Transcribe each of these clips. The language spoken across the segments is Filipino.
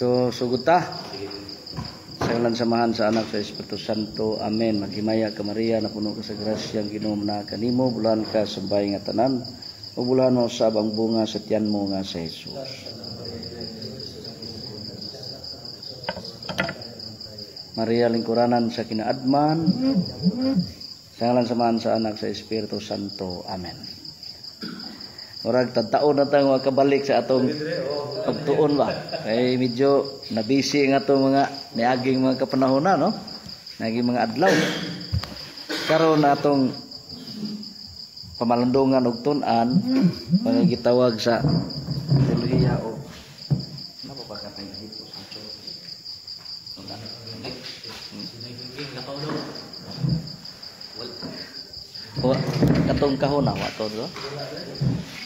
So, sugod ta. Sa ngalan samahan sa anak sa Espiritu Santo. Amen. Maghimaya ka Maria na puno ka sa grasyang ginom na kanimo. Bulahan ka sa bahay nga tanan. O bulahan mo sa abang bunga sa tiyan mo nga sa Jesus. Maria lingkuranan sa kinaadman. Sa ngalan samahan sa anak sa Espiritu Santo. Amen. Murag tagtaon na tayo makabalik sa atong pagtuon ba. Kay medyo nabisi nga itong mga niaging mga kapanahon na, no? Naging mga adlaw. Karon na atong pamalandungan og tun-an, mga gitawag sa teolohiya o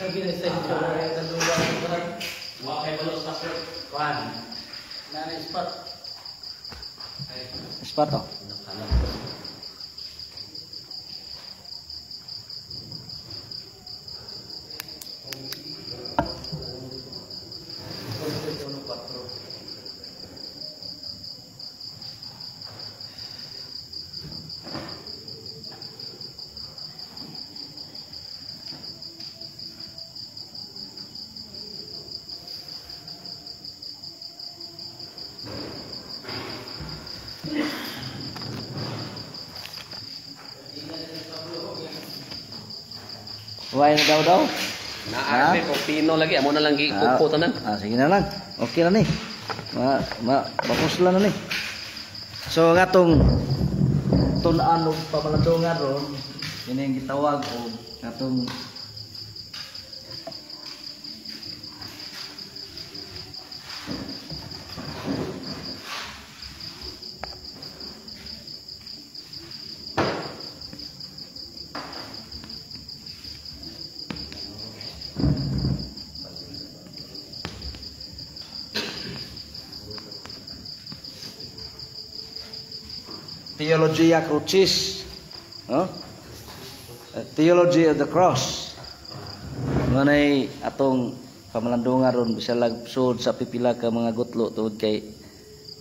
church? Wala. O, katong kahuna, wa to do? Wala sulod? Wala, silang. So, ah, na, na, spot oh. Huwag na daw daw. Naa ate ko pino lagi amo na lang gikupo tanan. Ah, sige na lang. Okay na ni. Ma, ma, bakos lang na ni. So, katong tunaan o pamalandungan ron, yun yung gitawag o katong Theologia Crucis. No? Uh, Theology of the Cross. Manay atong pamalandungan ron bisalag sud sa pipila ka mga gutlo tuod kay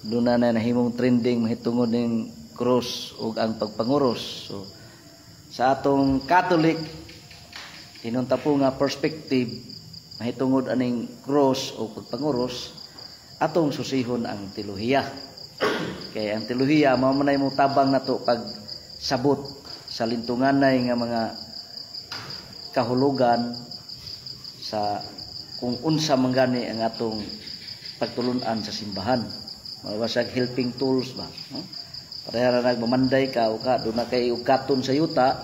doon na na nahimong trending mahitungod ning cross ug ang pagpanguros. So sa atong Catholic hinunta po nga perspective mahitungod aning cross o pagpanguros atong susihon ang teolohiya. Kaya ang teolohiya mao man mo tabang nato pag sabot sa lintunganay nga mga kahulugan sa kung unsa man gani ang atong pagtulunan sa simbahan. Mawasag helping tools ba? No? Pareha ra nagmamanday ka o ka do na kay ugaton sa yuta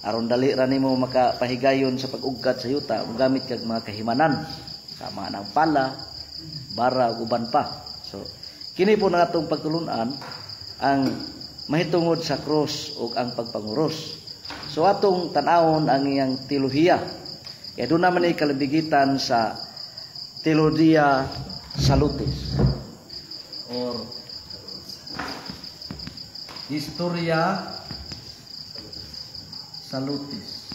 aron dali ra nimo makapahigayon sa pag-ugkat sa yuta gamit kag mga kahimanan sama ng pala, bara uban pa. So Kini po na atong pagtulunan ang mahitungod sa cross o ang pagpanguros. So atong tanawon ang iyang teolohiya. Kaya doon naman ay kalabigitan sa teologia salutis or historia salutis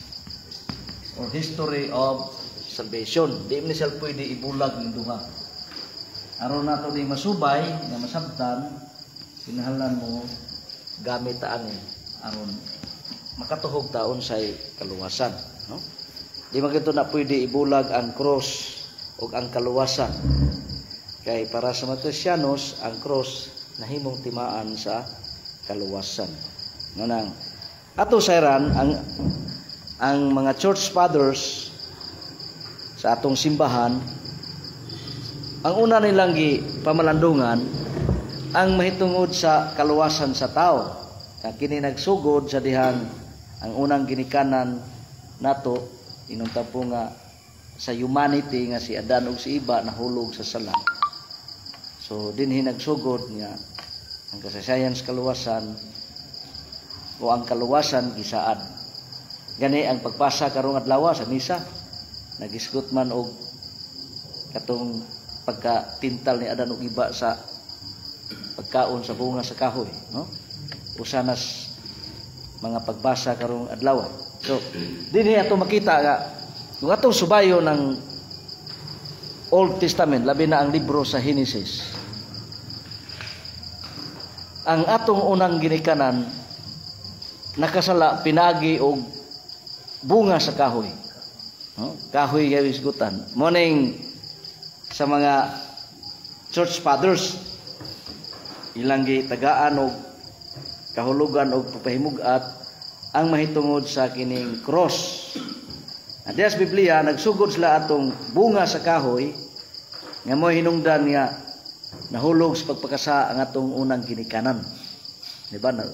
or history of salvation. Di man siya pwede ibulag ng duha aron nato ni masubay nga masabtan kinahanglan mo gamit ani. aron makatuhog taon sa kaluwasan no? Di man na pwede ibulag ang cross ug ang kaluwasan. Kay para sa mga Kristiyanos ang cross nahimong timaan sa kaluwasan. Nganang ato sayran ang ang mga church fathers sa atong simbahan ang una nilang gi pamalandungan ang mahitungod sa kaluwasan sa tao. Kaya kini nagsugod sa dihang ang unang ginikanan nato inunta po nga sa humanity nga si Adan ug si Iba nahulog sa sala. So dinhi nagsugod nga ang kasaysayan sa kaluwasan o ang kaluwasan gisaad. Gani ang pagpasa karong adlaw sa misa nagisgot man og katong pagkatintal ni Adan ug Iba sa pagkaon sa bunga sa kahoy, no? Usanas mga pagbasa karong adlaw. So, dinhi ato makita nga kung atong subayo ng Old Testament, labi na ang libro sa Genesis. Ang atong unang ginikanan nakasala pinagi og bunga sa kahoy. No? Kahoy kay isgutan. Morning sa mga church fathers ilang gitagaan og kahulugan og papahimugat ang mahitungod sa kining cross At sa Biblia, nagsugod sila atong bunga sa kahoy, nga mo hinungdan nga nahulog sa pagpakasa ang atong unang ginikanan. Di ba? Na,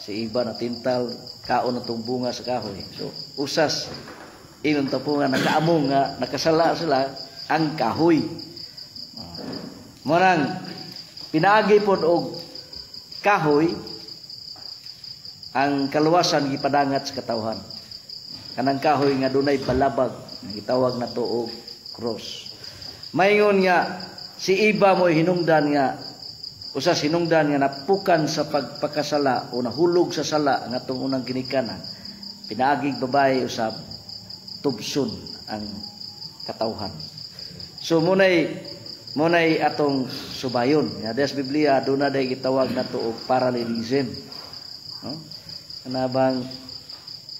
si iba na tintal, kaon atong bunga sa kahoy. So, usas, inon tapo nga nakaamong nga nakasala sila ang kahoy. Morang, pinaagi po og kahoy, ang kaluwasan gipadangat sa katawhan. Kanang kahoy nga dunay balabag gitawag na og cross. Mayngon nga si iba mo hinungdan nga usa sinungdan nga napukan sa pagpakasala o nahulog sa sala nga atong unang ginikanan. Pinaagig babae usab tubson ang katawhan so munay munay atong subayon. Nga des Biblia duna day gitawag nato og parallelism. No? Anabang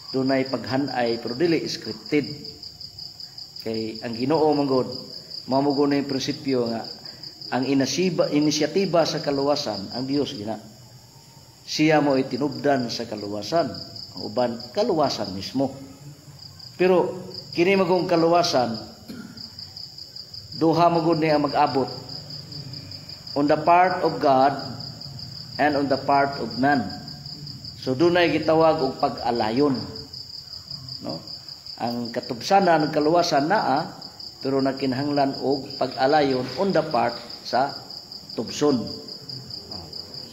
dunay paghanay pero dili scripted. Kay ang Ginoo manggod mao mo yung prinsipyo nga ang inasiba, inisyatiba sa kaluwasan ang Dios gina. Siya mo itinubdan sa kaluwasan ang uban kaluwasan mismo. Pero kini magong kaluwasan duha mo gud niya mag-abot. On the part of God and on the part of man. So dunay gitawag og pag-alayon. No? Ang katubsanan ng kaluwasan naa pero nakinhanglan og pag-alayon on the part sa tubson.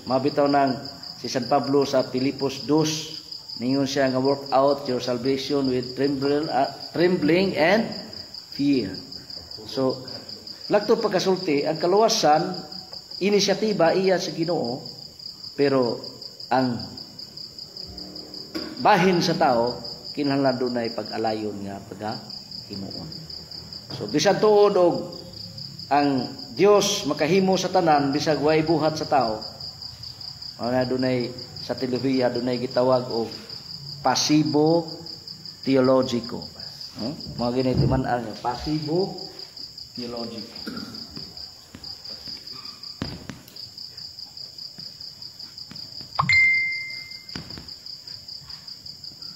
Mabitaw nang si San Pablo sa Pilipos 2 ningon siya nga work out your salvation with trembling, uh, trembling and fear. So lakto pagkasulti ang kaluwasan inisyatiba iya sa Ginoo pero ang bahin sa tao kinahanglan dunay pag-alayon nga pagahimuon. So bisan tuod og ang Dios makahimo sa tanan bisag way buhat sa tao. Ana dunay sa teolohiya dunay gitawag og pasibo teologiko. Hmm? Mga ganito man ang pasibo teologiko.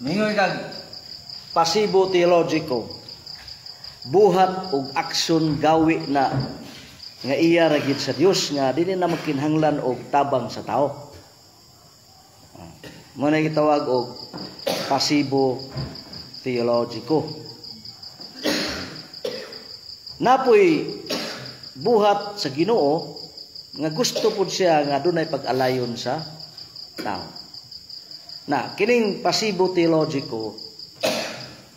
Mingoy kag pasibo teologiko. Buhat og aksyon gawi na nga iya ra sa Dios nga dili na magkinhanglan og tabang sa tao. Mo na gitawag og pasibo teologiko. Napoy buhat sa Ginoo nga gusto pud siya nga dunay pag-alayon sa tao. Na kining pasibo teologiko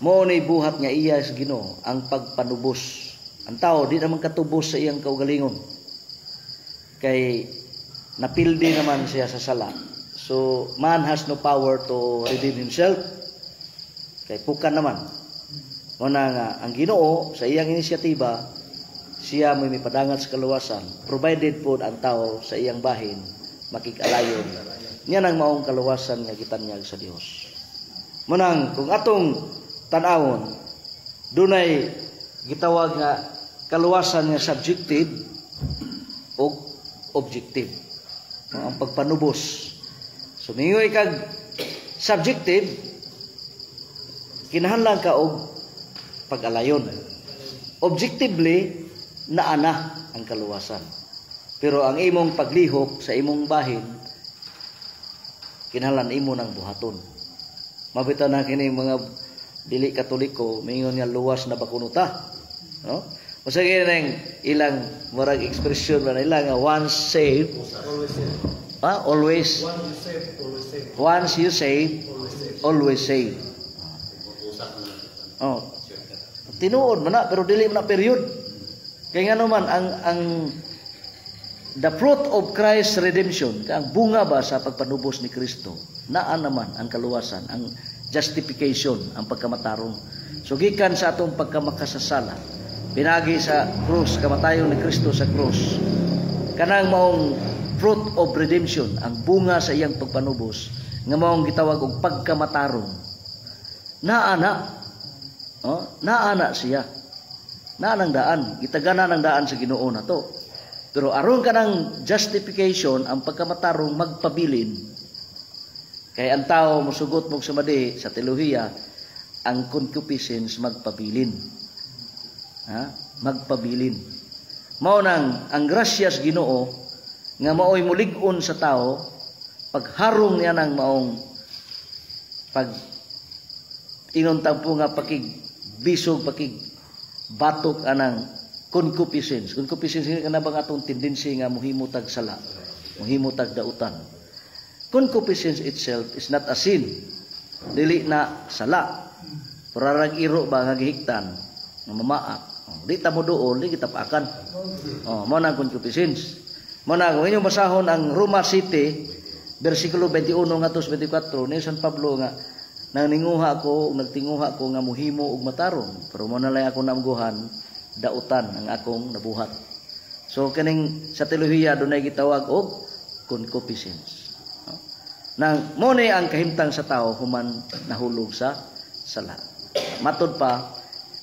mo ni buhat nga iya sa Ginoo ang pagpanubos. Ang tao di naman katubos sa iyang kaugalingon. Kay napildi naman siya sa sala. So man has no power to redeem himself. Kay pukan naman. Muna nga ang Ginoo sa iyang inisyatiba siya may mipadangat sa kaluwasan provided po ang tao sa iyang bahin makikalayon Niya nang maong kaluwasan nga gitanyag sa Dios. Munang kung atong tan-awon dunay gitawag nga kaluwasan nga subjective o objective. Ang pagpanubos. So mingoy kag subjective kinahanglan ka og pag-alayon. Objectively naana ang kaluwasan. Pero ang imong paglihok sa imong bahin kinahanglan imo nang buhaton. Mabitaw na kini mga dili katoliko mingon nga luwas na bakunuta no? Usa nang ilang murag expression ba nila nga once saved ah, always. Once you saved always saved. Oh tinuod man pero dili man period. Kay nga naman ang ang the fruit of Christ's redemption ang bunga ba sa pagpanubos ni Kristo? Naa naman ang kaluwasan ang justification ang pagkamatarong. So gikan sa atong pagkamakasasala pinagi sa krus kamatayon ni Kristo sa krus kanang maong fruit of redemption ang bunga sa iyang pagpanubos nga maong gitawag og pagkamatarong. Naa na oh naa na siya. Naa nang daan. Gitagana ng daan sa Ginoo na to. Pero aron kanang justification ang pagkamatarong magpabilin. Kay ang tao musugot mo sa madi sa teolohiya ang concupiscence magpabilin. Ha? Magpabilin. Mao nang ang grasyas Ginoo nga maoy mulig-on sa tao pagharong niya ng maong pag ingon tampo nga pakig bisog pakig batok anang concupiscence. Concupiscence hindi kana bang atong tendency nga muhimo tag sala muhimo tag dautan. Concupiscence itself is not a sin. Dili na sala. Pararag iro ba nga gihiktan nga mamaak. Oh, di ta mo duol di kita paakan. Oh mo na concupiscence. Mo na kung inyong basahon ang Roma City versikulo 21 ngadto 24 ni San Pablo nga nang ninguha ko ug nagtinguha ko nga muhimo og matarong pero mo na lang ako namguhan dautan ang akong nabuhat. So kaning sa teolohiya dunay gitawag og concupiscence. No? nang mo ni ang kahimtang sa tao human nahulog sa sala. Matod pa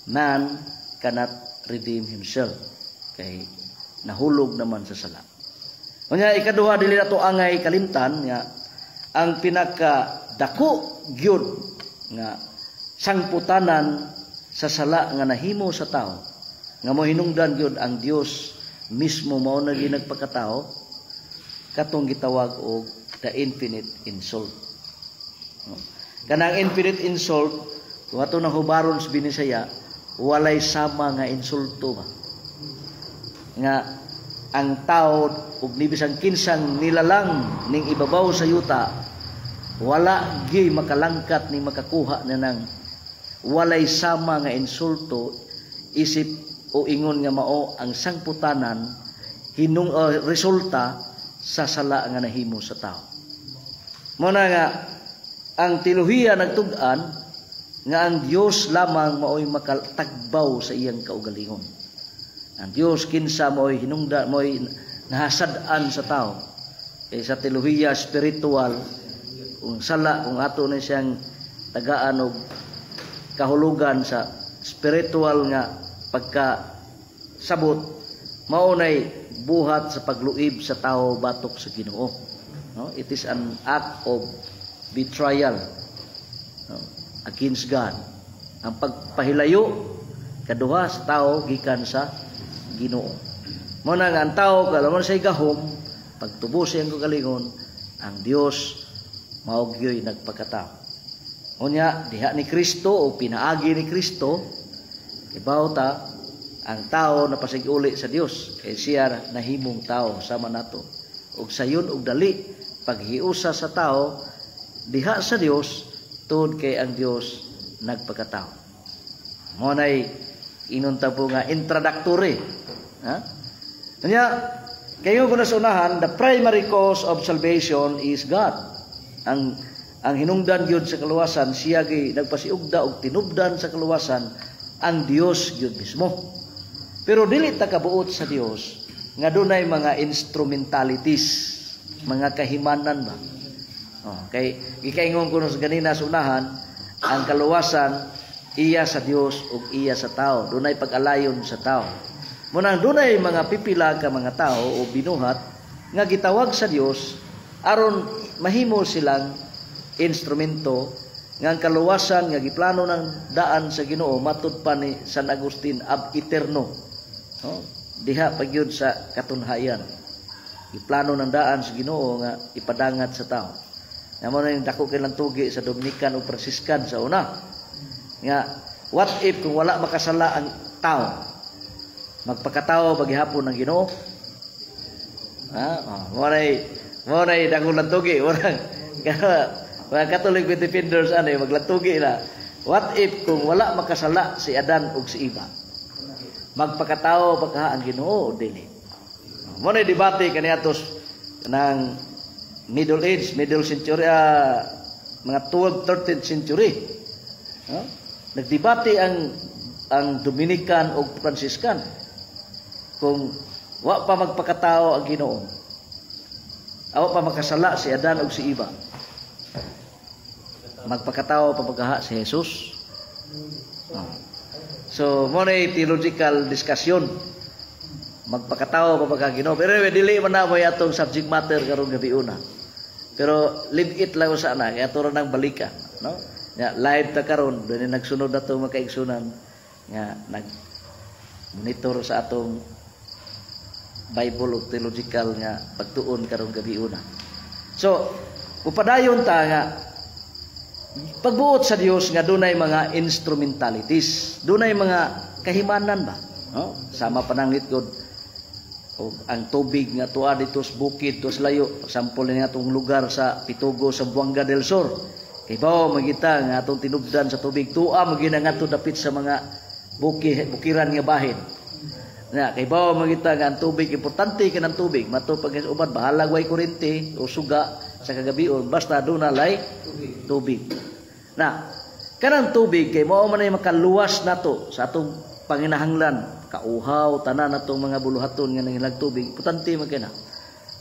man cannot redeem himself kay nahulog naman sa sala. Unya ikaduha dili nato angay kalimtan nga ang pinaka dako gyud nga sangputanan sa sala nga nahimo sa tao. Nga mo hinungdan gyud ang Dios mismo mao na ginagpakatao katong gitawag og the infinite insult. Kanang infinite insult kung ato nang hubaron sa binisaya walay sama nga insulto ba? Nga ang tao ug ni bisan kinsang nilalang ning ibabaw sa yuta wala gi makalangkat ni makakuha na ng walay sama nga insulto isip o ingon nga mao ang sangputanan hinung uh, resulta sa sala nga nahimo sa tao mo na nga ang teolohiya nagtug-an nga ang Dios lamang maoy makatagbaw sa iyang kaugalingon ang Dios kinsa mo'y hinungda mo'y nahasad-an sa tao. Kay sa teolohiya spiritual kung sala kung ato na siyang tagaan og kahulugan sa spiritual nga pagka sabot maunay buhat sa pagluib sa tao batok sa Ginoo. No? It is an act of betrayal no? against God. Ang pagpahilayo kaduha sa tao gikan sa Ginoo. Mo na nga ang tao kalamon sa gahom pagtubos siyang kagalingon ang Dios mao gyoy nagpakatao. Unya diha ni Kristo o pinaagi ni Kristo ibaw ta ang tao na pasig-uli sa Dios kay siya nahimong tao sama nato. Ug sayon og dali paghiusa sa tao diha sa Dios tungod kay ang Dios nagpakatao. Mo nay inunta po nga introductory Ha? Kanya, kayo ko nasunahan, the primary cause of salvation is God. Ang ang hinungdan gyud sa kaluwasan siya gi nagpasiugda og tinubdan sa kaluwasan ang Dios gyud mismo. Pero dili ta kabuot sa Dios nga dunay mga instrumentalities, mga kahimanan ba. Oh, kay gikaingon ko sa ganina sa unahan, ang kaluwasan iya sa Dios ug iya sa tao. Dunay pag-alayon sa tao. Munang dunay mga pipila ka mga tao o binuhat nga gitawag sa Dios aron mahimo silang instrumento nga kaluwasan nga giplano ng daan sa Ginoo matud pa ni San Agustin ab eterno. No? Diha pagyud sa katunhayan. Giplano ng daan sa Ginoo nga ipadangat sa tao. Namo na yung dako kailang tugi sa Dominican o Franciscan sa una. Nga, what if kung wala makasala ang tao? Magpakatao bagihapon ng Ginoo? Ha? Oh, mo nay dagong lantugi, orang mga Catholic with defenders ano yung maglantugi na. What if kung wala makasala si Adan ug si Eva? Magpakatao baka ang Ginoo dili? Mo nay debate kaniadtos ng Middle Age, Middle Century, ah, mga 12th, 13th century. No? Nagdebate ang ang Dominican o Franciscan kung wa pa magpakatao ang Ginoo. Awa pa makasala si Adan o si Eva. Magpakatao pa pagkaha si Jesus. Oh. So, mo na theological discussion. Magpakatao pa pagka Ginoo. Pero anyway, dili man na mo atong subject matter karong gabi una. Pero leave it lang sa ana kaya turo nang balikan, no? Ya, live ta karon, dinhi nagsunod na to makaigsunan nga nag monitor sa atong Bible o theological nga pagtuon karong gabi una. So, upadayon ta nga pagbuot sa Dios nga dunay mga instrumentalities, dunay mga kahimanan ba? No? Sama pananglit gud o ang tubig nga tuwa dito sa bukid to sa layo sampol nga atong lugar sa Pitugo sa Buanga del Sur bao magita nga atong tinubdan sa tubig tuwa magina nga dapit sa mga buki bukiran nga bahin na kay bao magita nga ang tubig importante kanang tubig. Mato pag uban bahala way kuryente o suga sa kagabion basta do na lay tubig. Na kanang tubig kay mao man ay makaluwas nato sa atong panginahanglan. Kauhaw tanan natong mga buluhaton nga nangilag tubig. Importante man kay na.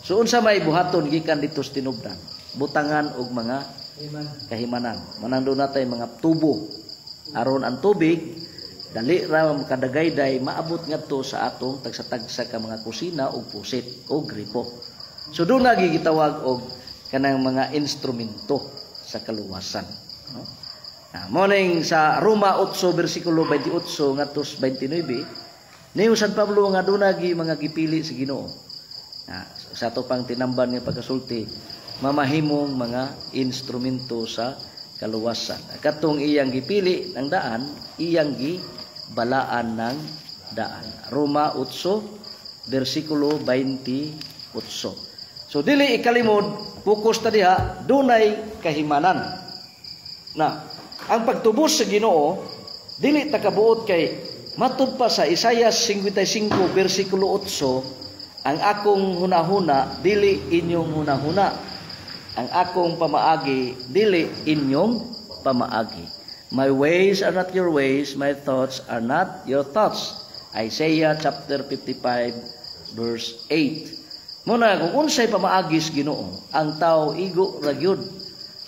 So unsa may buhaton gikan dito sa tinubdan? Butangan og mga kahimanan. manando natay mga tubo. Aron ang tubig dali ra makadagayday maabot ngadto sa atong tagsa-tagsa ka mga kusina o pusit o gripo so doon lagi gitawag og kanang mga instrumento sa kaluwasan no? Ah, mo ning sa Roma 8 bersikulo 28 ngadto 29 niyo San Pablo nga dunagi mga gipili sa Ginoo. Ah, sa to pang tinamban nga pagkasulti mamahimong mga instrumento sa kaluwasan. Katong iyang gipili ng daan, iyang gibalaan ng daan. Roma 8 bersikulo 28. So dili ikalimod, focus ta diha dunay kahimanan. Na ang pagtubos sa Ginoo dili ta kabuot kay matud pa sa Isaiah 55 bersikulo 8 ang akong hunahuna dili inyong hunahuna ang akong pamaagi dili inyong pamaagi my ways are not your ways my thoughts are not your thoughts. Isaiah chapter 55 verse 8 muna kung unsay pamaagis Ginoo ang tao igo ra gyud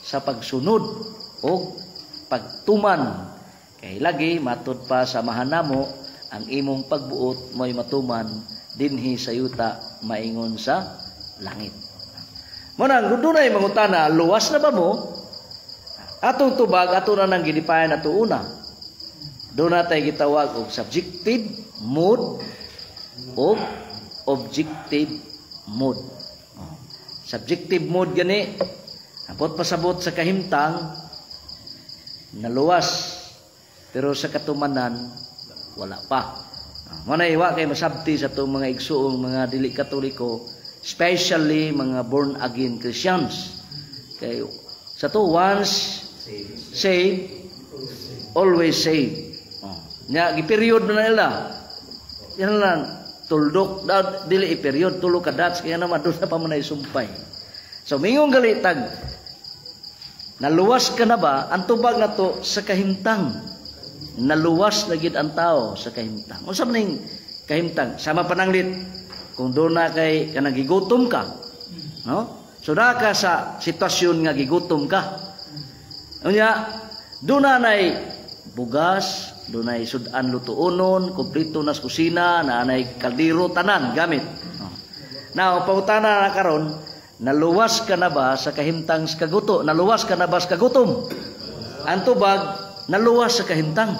sa pagsunod o pagtuman. Kay lagi matud pa sa mahanamo ang imong pagbuot mo'y matuman dinhi sa yuta maingon sa langit. Mo nang dunay mangutana luwas na ba mo atong tubag ato na nang ginipayan ato una. Do na tay gitawag og subjective mood o objective mood subjective mood gani abot pasabot sa kahimtang naluwas pero sa katumanan wala pa. Manay wa kay masabti sa itong mga igsuong mga dili katoliko especially mga born again Christians. Kay sa to once saved always saved oh. nya giperiod na nila yan lang tuldok daw dili i-period tulo ka dats kaya naman doon na pa man sumpay so mingong galitag Naluwas ka na ba? Ang tubag na to sa kahimtang. Naluwas na gid ang tao sa kahimtang. Unsa man ning kahimtang? Sama pananglit kung doon na kay kanang gigutom ka. No? So na ka sa sitwasyon nga gigutom ka. Unya, doon na nay bugas, na sudan lutuonon, kompleto na sa kusina, na nay kaldero tanan gamit. No? Now, pautana na karon, Naluwas ka na ba sa kahimtang sa kaguto? Naluwas ka na ba sa kagutom? Ang tubag, naluwas sa kahimtang.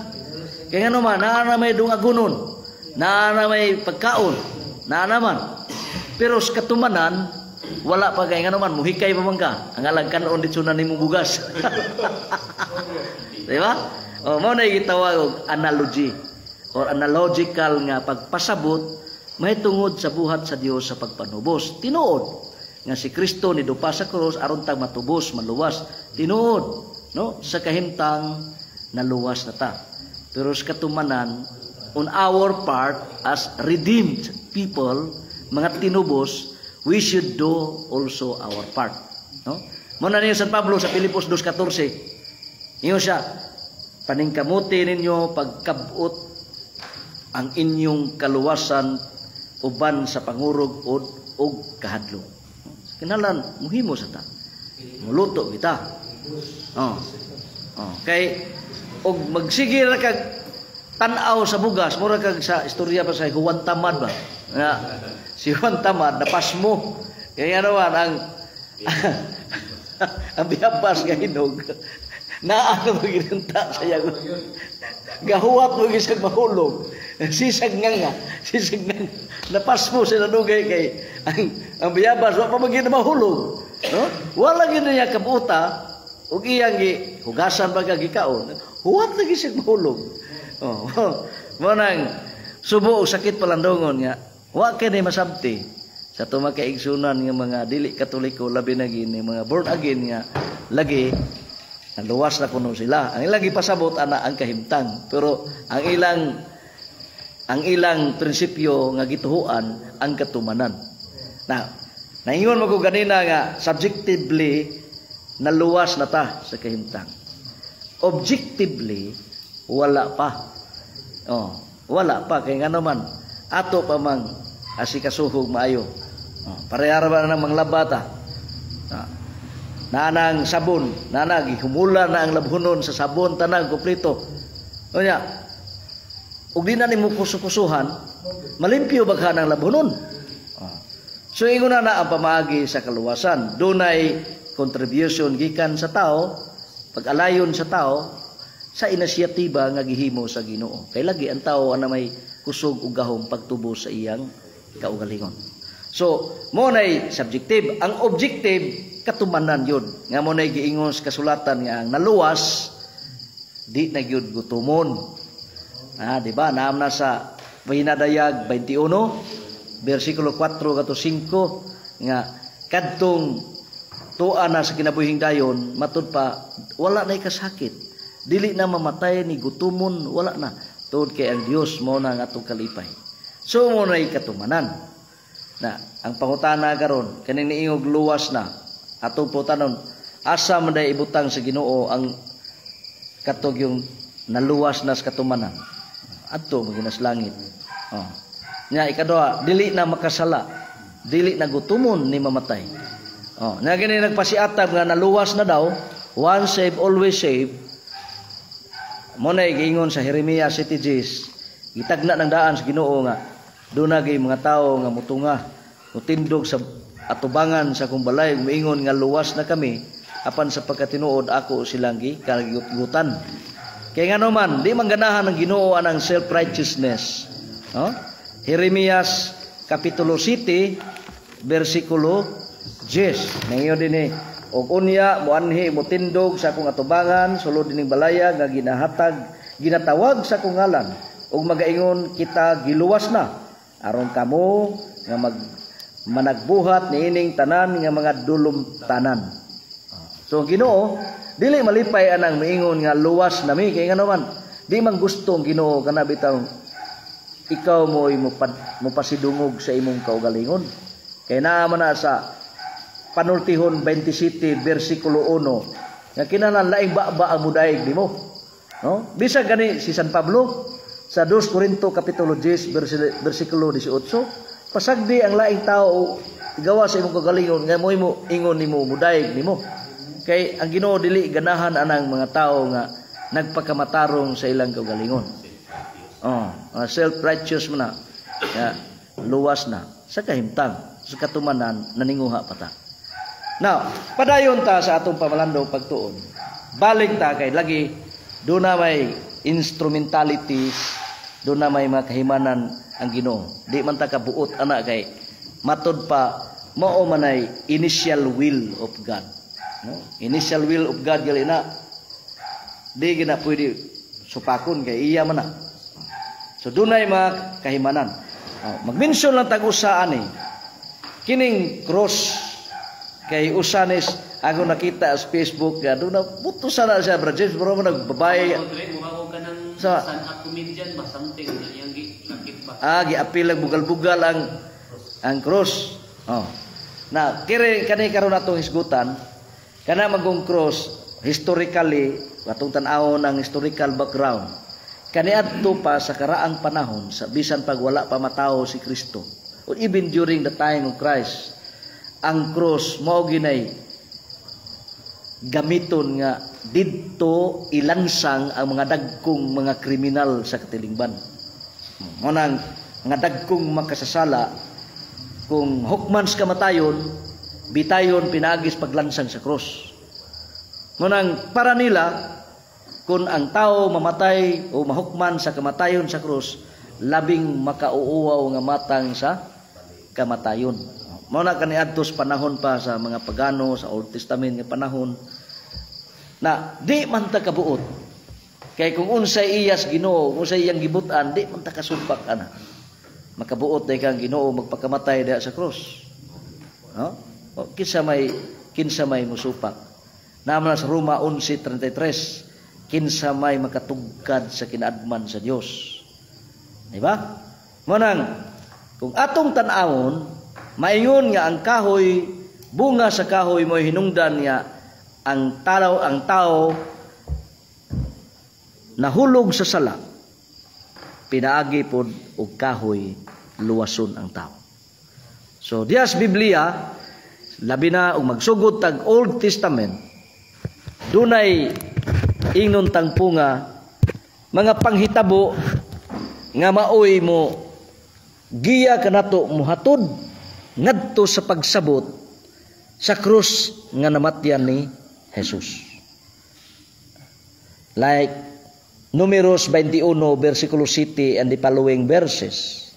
Kaya naa na may dungagunon, naa na may pagkaon, naa naman. Pero sa katumanan, wala pa kaya nga naman, muhikay pa man ka. Ang alagkanon dito na ni mong bugas. Di ba? oh, mao na gitawag og analogy or analogical nga pagpasabot may tungod sa buhat sa Dios sa pagpanubos. Tinuod nga si Kristo ni dupa sa krus aron tag matubos, maluwas. Tinuod, no? Sa kahimtang naluwas na ta. Pero sa katumanan, on our part as redeemed people, mga tinubos, we should do also our part. No? Muna niyo San Pablo sa Pilipos 2.14. Iyo siya, paningkamuti ninyo pagkabot ang inyong kaluwasan uban sa pangurog od og kahadlok. Kinalan muhimo sa ta. Muluto kita. Oh. Oh, kay og magsige ra kag tan-aw sa bugas, mura kag sa istorya pa sa Juan Tamad ba. Nga, si Juan Tamad napasmo. Kaya naman ang ang biyabas nga hinog na ano maginunta sa yago. Gahuwat mo gisag mahulog. Sisag nga nga. Sisag nga. Napasmo sila dugay kay ang, ang biyabas wa pa magin mahulog. No? Wala gid niya kabuta ug iyang gi hugasan ba gikaon. Huwat lagi siya mahulog. Oh, mo nang subo sakit palandongon nga wa kay ni masabti. Sa tumakaigsunan nga mga dili katoliko labi na gini mga born again nga lagi naluwas na kuno sila. Ang ilang ipasabot ana ang kahimtang pero ang ilang ang ilang prinsipyo nga gituhuan ang katumanan. Na naingon mo ko ganina nga subjectively naluwas na ta sa kahimtang objectively wala pa. Oh wala pa. Kay nga naman ato pa mang asikasuhog maayo. Oh, parehara ba na manglabata ah, nanang sabon nanag humula na ang labhunon sa sabon tanang kumpleto o nya ug di na nimo kusukusuhan malimpyo baghan ang labhunon? Oh. so ingon na na ang pamaagi sa kaluwasan. Dunay contribution gikan sa tao pag-alayon sa tao sa inisyatiba nga gihimo sa Ginoo. Kay lagi ang tao ana may kusog ug gahom pagtubo sa iyang kaugalingon. So mo subjective. Ang objective katumanan yun. Nga mo nay giingon sa kasulatan nga ang naluwas di na gyud gutumon. Ah di ba? Naam na sa Pahinadayag 21 bersikulo 4 kato 5 nga kadtong tuwa na sa kinabuhing dayon matud pa wala na kasakit. Dili na mamatay ni gutumon wala na tuod kay ang Dios mo na ang atong kalipay. So mo na katumanan na ang pangutana karon kaning niingog luwas na. Atong putanon asa man day ibutang sa Ginoo ang katog yung naluwas na sa katumanan? Adto maginas langit. Oh. Nya ikaduha dili na makasala. Dili na gutumon ni mamatay. Oh, nga gani nagpasiatab nga naluwas na daw, once save always save. Mo na giingon sa Jeremiah 7:10, gitagna ng daan sa Ginoo nga dunay mga tao nga mutunga, mutindog sa atubangan sa kung balay moingon nga luwas na kami apan sa pagkatinuod ako silang gikagutan. Kaya nga naman, di mangganahan ng Ginoo anang self-righteousness. No? Jeremiah kapitulo 7 bersikulo Yes, nangiyo din ni og unya muanhi mo tindog sa akong atubangan sulod dining balaya nga ginahatag ginatawag sa akong ngalan ug magaingon kita giluwas na aron kamo nga mag managbuhat niining tanan nga mga dulom tanan. So Ginoo dili malipay anang miingon nga luwas nami kay nga naman di man gustong Ginoo kana bitaw ikaw mo mo, mo pasidungog sa imong kaugalingon. Kay naa man na sa panultihon 27 bersikulo 1 nga kinahanglan laing ba ang mudaig nimo no? Bisag gani si San Pablo sa 2 Korinto kapitulo 10 bersikulo 18 pasagdi ang laing tao gawa sa imong kagalingon nga mo imo ingon nimo mudaig nimo kay ang Ginoo dili ganahan anang mga tao nga nagpakamatarong sa ilang kagalingon. Oh self righteous man na. Ya, luwas na. Sa kahimtang sa katumanan naninguha pa ta Now, padayon ta sa atong pamalandong pagtuon. Balik ta kay lagi do na may instrumentalities, do na may mga kahimanan ang Ginoo. Di man ta kabuot ana kay matod pa mao manay initial will of God. No? Initial will of God gali na. Di gina pwede supakon kay iya man na. So dunay mga kahimanan. Oh, mag-mention lang tag usa ani. Kining cross kay usanis ako nakita sa Facebook nga doon na buto sana siya bro James bro mo nagbabae Mukha ka ng Sa- stand-up comedian ba? Something na yung lakit ba? ah giapil lang bugal-bugal ang ang cross. Oh. Na kire kani karon natong hisgutan kana magong cross historically atong tan-awon ang historical background kani adto pa sa karaang panahon sa bisan pag wala pa matawo si Kristo or even during the time of Christ ang cross mao ginay gamiton nga didto ilansang ang mga dagkong mga kriminal sa katilingban. Mo nang nga dagkong makasasala kung hukmans kamatayon bitayon pinagis paglansang sa cross. Mo nang para nila kung ang tao mamatay o mahukman sa kamatayon sa krus, labing makauuwaw nga matang sa kamatayon. Mao na kaniadtos panahon pa sa mga pagano sa Old Testament nga panahon na di man ta kabuot. Kay kung unsay iyas Ginoo, unsay iyang gibutan, di man ta kasumpak ana. Makabuot day kang Ginoo magpakamatay diha sa cross. No? O kinsa may kinsa may musupak. Naman sa Roma 11:33, kinsa may makatugkad sa kinaadman sa Dios. Di ba? Manang kung atong tan-awon, maingon nga ang kahoy, bunga sa kahoy mo hinungdan nga ang tao ang tao nahulog sa sala pinaagi pod og kahoy luwason ang tao. So dias Biblia labi na og magsugod tag Old Testament dunay ingnon tangpo nga mga panghitabo nga maoy mo giya kanato muhatod ngadto sa pagsabot sa krus nga namatyan ni Jesus. Like Numeros 21 versikulo 7 and the following verses.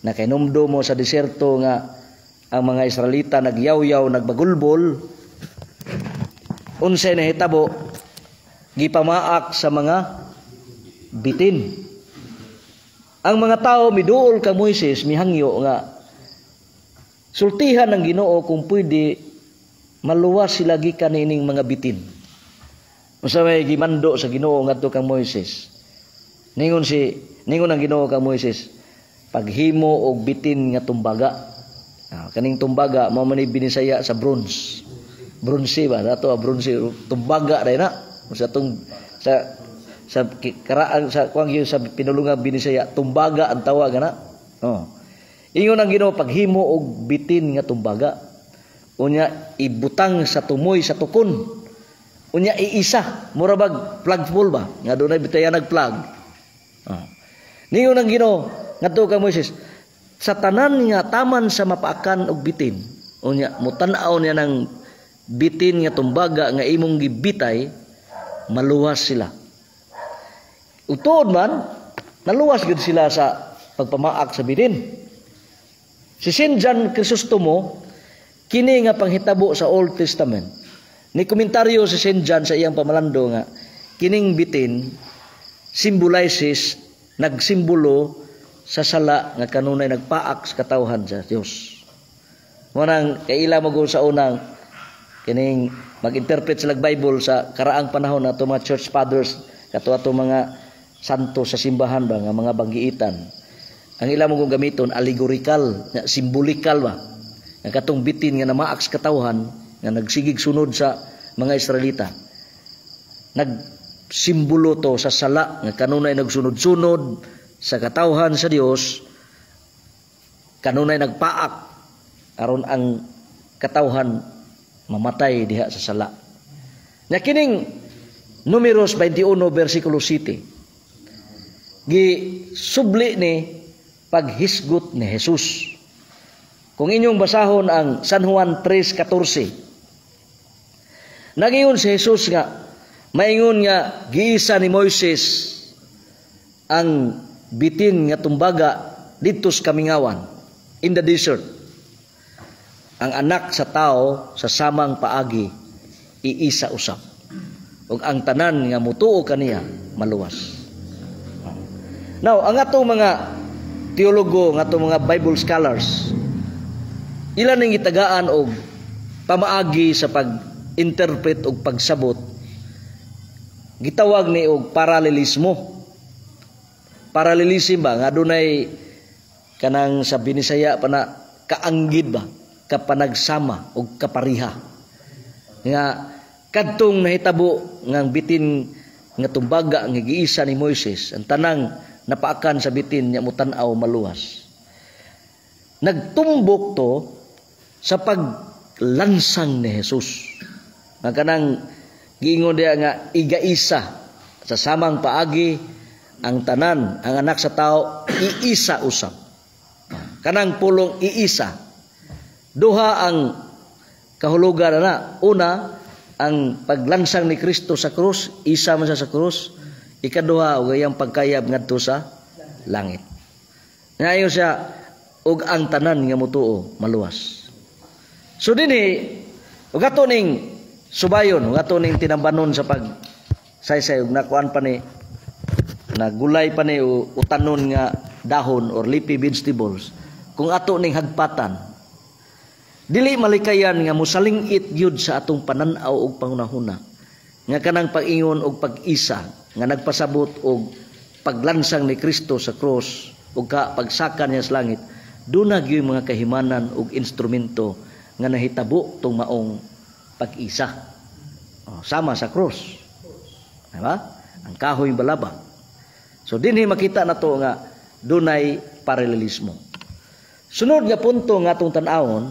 Na kinumdo mo sa diserto nga ang mga Israelita nagyaw-yaw, nagbagulbol, unsay nahitabo gipamaak sa mga bitin. Ang mga tao miduol kang Moises mihangyo nga sultihan ng Ginoo kung pwede maluwas sila gikan ining mga bitin. Usa may gimando sa Ginoo ngadto kang Moises. Ningon si ningon ang Ginoo kang Moises paghimo og bitin nga tumbaga. Ah, kaning tumbaga mao man ni binisaya sa bronze. Bronze ba? Dato a bronze tumbaga dai na. Sa tung sa sa karaan sa kuang sa pinulungan binisaya tumbaga ang tawag na. Oh. Ingon ang Ginoo paghimo og bitin nga tumbaga. Unya ibutang sa tumoy sa tukon. Unya iisa, mura bag plug full ba? Nga doon ay bitaya nag-plug. Oh. Ningon ang Ginoo ngadto kang Moises sa tanan nga taman sa mapaakan og bitin. Unya mutan-aw niya ng bitin nga tumbaga nga imong gibitay maluwas sila. Utod man, naluwas gud sila sa pagpamaak sa bitin. Si Saint John Chrysostom kini nga panghitabo sa Old Testament. Ni komentaryo si Saint John sa iyang pamalando nga kining bitin symbolizes nagsimbolo sa sala nga kanunay nagpaak sa katawhan sa Dios. Munang kaila mo sa unang kining mag-interpret sa Bible sa karaang panahon na mga church fathers kato ato mga santo sa simbahan ba nga mga banggiitan. Ang ila mo gamiton allegorical, nga simbolikal ba. Ang katong bitin nga namaak sa katawhan nga nagsigig sunod sa mga Israelita. Nagsimbolo to sa sala nga kanunay nagsunod-sunod sa katawhan sa Dios kanunay nagpaak aron ang katawhan mamatay diha sa sala. Nya kining Numeros 21 versikulo 7 gi subli ni paghisgot ni Jesus. Kung inyong basahon ang San Juan 3:14 Nagingon si Jesus nga maingon nga giisa ni Moises ang bitin nga tumbaga didto sa kamingawan in the desert. Ang anak sa tao sa samang paagi iisa usap. ug ang tanan nga mutuo kaniya maluwas. Now, ang ato mga teologo, nga mga Bible scholars, ilan ang itagaan og pamaagi sa pag-interpret og pagsabot gitawag ni og paralelismo. Paralelism ba? Nga dunay kanang sa binisaya pa na kaanggid ba? Kapanagsama o kapariha. Nga kadtong nahitabo nga bitin nga tumbaga nga giisa ni Moises ang tanang napaakan sa bitin nya mutan-aw maluwas nagtumbok to sa paglansang ni Jesus nga kanang giingon diya nga igaisa sa samang paagi ang tanan, ang anak sa tao, iisa usap. Kanang pulong iisa. Duha ang kahulugan na. Una, ang paglansang ni Kristo sa krus, isa man sa krus. Ikaduha, ug iyang pagkayab ngadto sa langit. Ngayon siya, ug ang tanan nga mutuo maluwas. So dinhi, ug ato ning subayon, ug ato ning tinambanon sa pag saysay ug nakuan pa ni na gulay pa ni utanon nga dahon or leafy vegetables kung ato ning hagpatan dili malikayan nga musalingit gyud sa atong pananaw og pangunahuna nga kanang pag-ingon og pag-isa nga nagpasabot og paglansang ni Kristo sa cross ug ka pagsaka niya sa langit duna gyud mga kahimanan ug instrumento nga nahitabo tong maong pag-isa. Oh, sama sa cross. Diba ang kahoy balabang So dinhi makita nato nga dunay paralelismo. Sunod nga punto nga atong tan-awon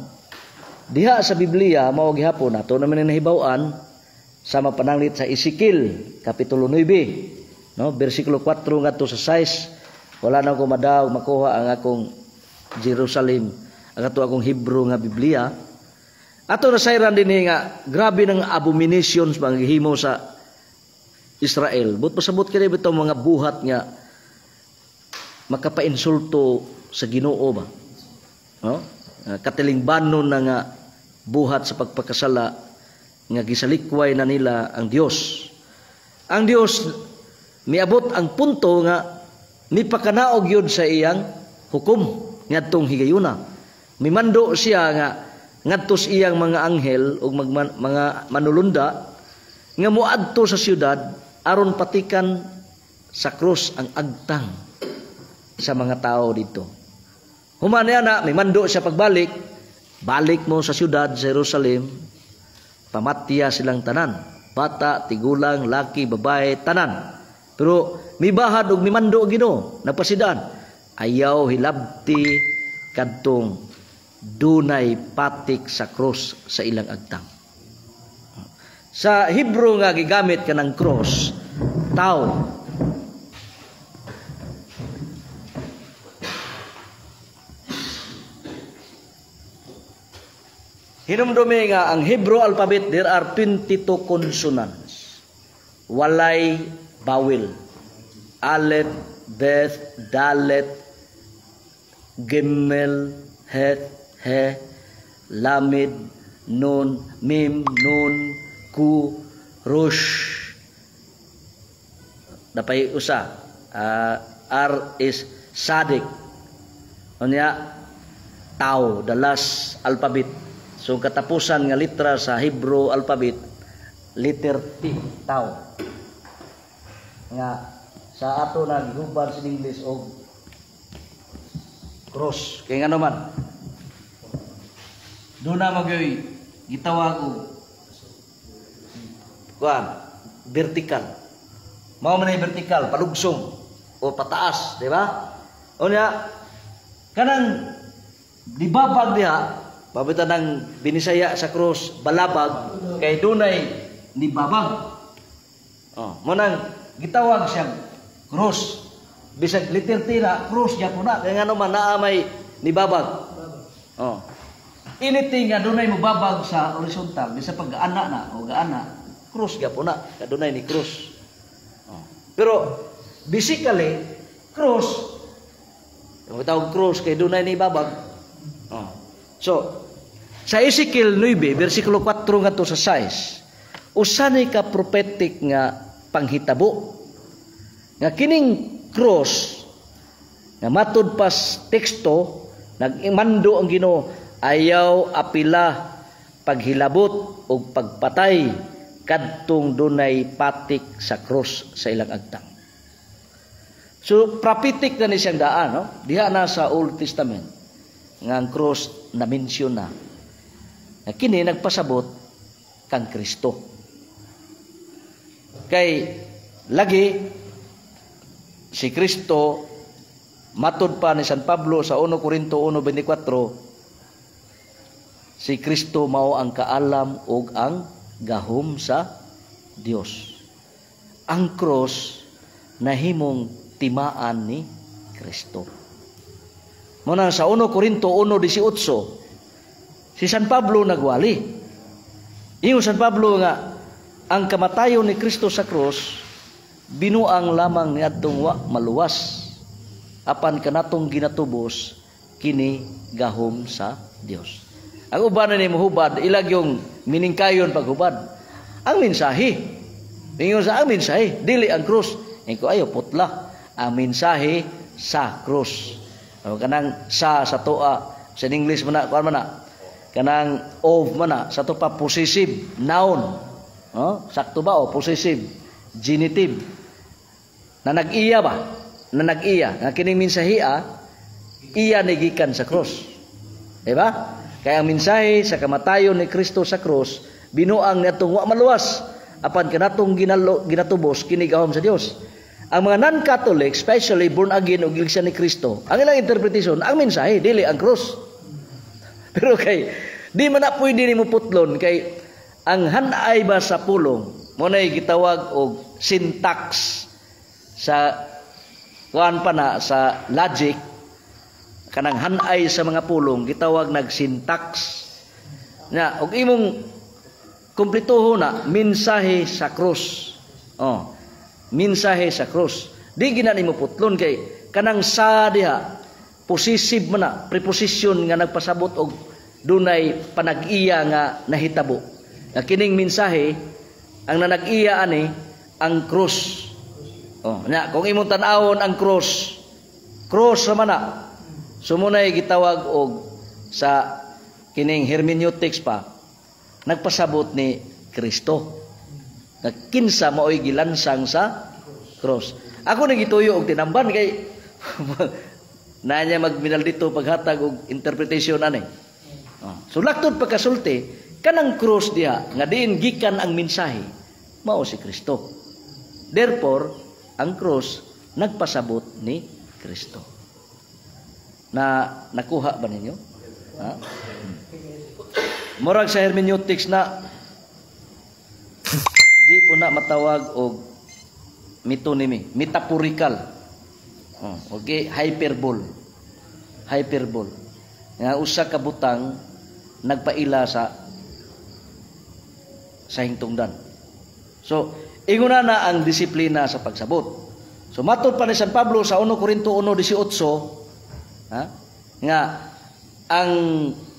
diha sa Biblia mao gihapon nato naman nahibaw-an sa mapananglit sa Ezekiel kapitulo 9 no bersikulo 4 ngadto sa 6 wala na ko madaw makuha ang akong Jerusalem ang ato akong Hebrew nga Biblia ato na sayran dinhi nga grabe ng abominations mga gihimo sa Israel. But pasabot kini bitaw mga buhat nga makapainsulto sa Ginoo ba? No? Katilingbanon na nga buhat sa pagpakasala nga gisalikway na nila ang Dios. Ang Dios miabot ang punto nga nipakanaog yun sa iyang hukom ngadtong higayuna. Mimando siya nga ngadtos iyang mga anghel ug mga manulunda nga muadto sa siyudad aron patikan sa krus ang agtang sa mga tao dito. Human na, may mando siya pagbalik, balik mo sa siyudad, sa Jerusalem, pamatya silang tanan. Bata, tigulang, laki, babae, tanan. Pero may bahad og mimando gino, nagpasidaan. Ayaw hilabti kadtong dunay patik sa cross sa ilang agtang. Sa Hebrew nga gigamit ka ng cross, tao. Hinumdumi nga ang Hebrew alphabet there are 22 consonants. Walay bawil. Alet, Beth, Dalet, Gimel, Het, He, Lamid, Nun, Mim, Nun, ku rush dapay usa uh, R is sadik unya tau the last alphabet so katapusan nga litra sa Hebrew alphabet letter T tau. Nga sa ato na gihubad sa English og cross. Kay nga naman doon na magyoy gitawag og kuan vertical. Mao man vertical palugsong o pataas di ba? Unya kanang dibabag diha pabitan ng binisaya sa cross balabag kay dunay nibabag oh mo nang gitawag siya cross bisag letter T na cross ya na kay ngano man naa may nibabag oh Anything nga dunay mubabag sa horizontal, bisa pag gaana na o gaana, Cross gyapon na, kadunay ni cross. Oh. Pero basically cross yung tawag cross kay dunay ni babag. Oh. So sa Ezekiel 9 bersikulo 4 ngadto sa 6 usa ni ka prophetic nga panghitabo nga kining cross nga matud pas teksto nagimando ang Ginoo ayaw apila paghilabot o pagpatay kadtong dunay patik sa cross sa ilang agtang. So prophetic na ni siyang daan, no? Diha na sa Old Testament nga ang cross na mensyon na. Na kini nagpasabot kang Kristo. Kay lagi si Kristo matud pa ni San Pablo sa 1 Corinto 1:24 si Kristo mao ang kaalam ug ang gahom sa Dios. Ang cross nahimong timaan ni Kristo. Muna sa 1 Corinto 1:18 si San Pablo nagwali. Ingon San Pablo nga ang kamatayon ni Kristo sa cross binuang lamang ni adtong wa maluwas apan kanatong ginatubos kini gahom sa Dios. Ang uban ni muhubad ilag yung miningkayon paghubad. Ang mensahe. Ingon sa ang mensahe, dili ang krus. Ingo ayo putla. Ang mensahe sa krus. Kanang sa sa toa sa English man na kuan man. Kanang of man na sa to pa possessive noun. Oh, sakto ba o possessive genitive. Na nag-iya ba? Na nag-iya. Nga kining mensahiya iya nigikan sa cross. Diba? Kaya ang mensahe sa kamatayon ni Kristo sa krus binuang natong wa maluwas apan kanatong ginalo, ginatubos kini gahom sa Dios. Ang mga non-Catholic, especially born again og iglesia ni Kristo, ang ilang interpretation, ang mensahe dili ang krus. Pero kay di man na pwede nimo putlon kay ang hanay ba sa pulong mo na gitawag og syntax sa kuan pa na sa logic kanang hanay sa mga pulong gitawag nag syntax. Na og imong kumplituho na mensahe sa cross oh mensahe sa cross di gina nimo putlon kay kanang sa diha possessive man na preposition nga nagpasabot og dunay panag-iya nga nahitabo na kining mensahe ang nanag-iya ani ang cross oh nya kung imong tan-awon ang cross cross man na Sumunay gitawag og sa kining hermeneutics pa nagpasabot ni Kristo. Nga kinsa maoy gilansang sa cross. Ako nang gituyo og tinamban kay nanya magminal dito paghatag og interpretation ani. Oh. So laktod pagkasulti kanang cross diha nga diin gikan ang mensahe mao si Kristo. Therefore, ang cross nagpasabot ni Kristo na nakuha ba ninyo? Ha? Murag sa hermeneutics na di po na matawag og metonymy, metaphorical. Oh, okay, hyperbole. Hyperbole. Nga usa ka butang nagpaila sa sa hingtungdan. So, inguna na ang disiplina sa pagsabot. So, matod pa ni San Pablo sa 1 Corinto 1.18, Ha? Nga ang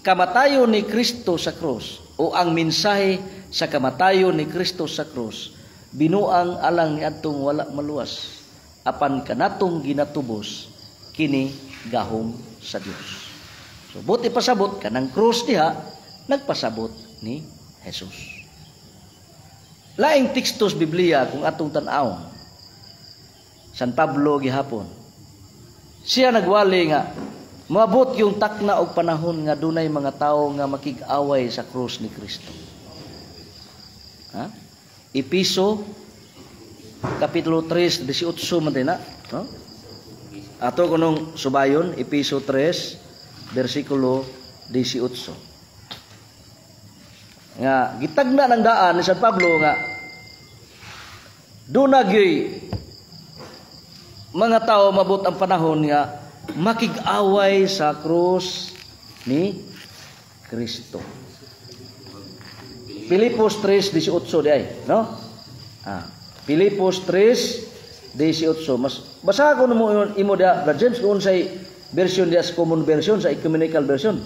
kamatayon ni Kristo sa krus o ang mensahe sa kamatayon ni Kristo sa krus binuang alang ni adtong wala maluwas apan kanatong ginatubos kini gahom sa Dios. So buti pasabot kanang krus diha nagpasabot ni Jesus. Laing tekstos Biblia kung atong tan-awon. San Pablo gihapon siya nagwali nga Maabot yung takna og panahon nga dunay mga tawo nga makig-away sa krus ni Kristo. Ha? Episo kapitulo 3 18 man din na, no? Ato kunong subayon Episo 3 bersikulo 18. Nga gitagna ng daan ni San Pablo nga dunagyoy mga tao mabot ang panahon nga makig-away sa krus ni Kristo. Pilipos 3:18 di ay, no? Ah, Pilipos 3:18 mas basa ko mo imo dia Brother James kung say version dia common version sa ecumenical version.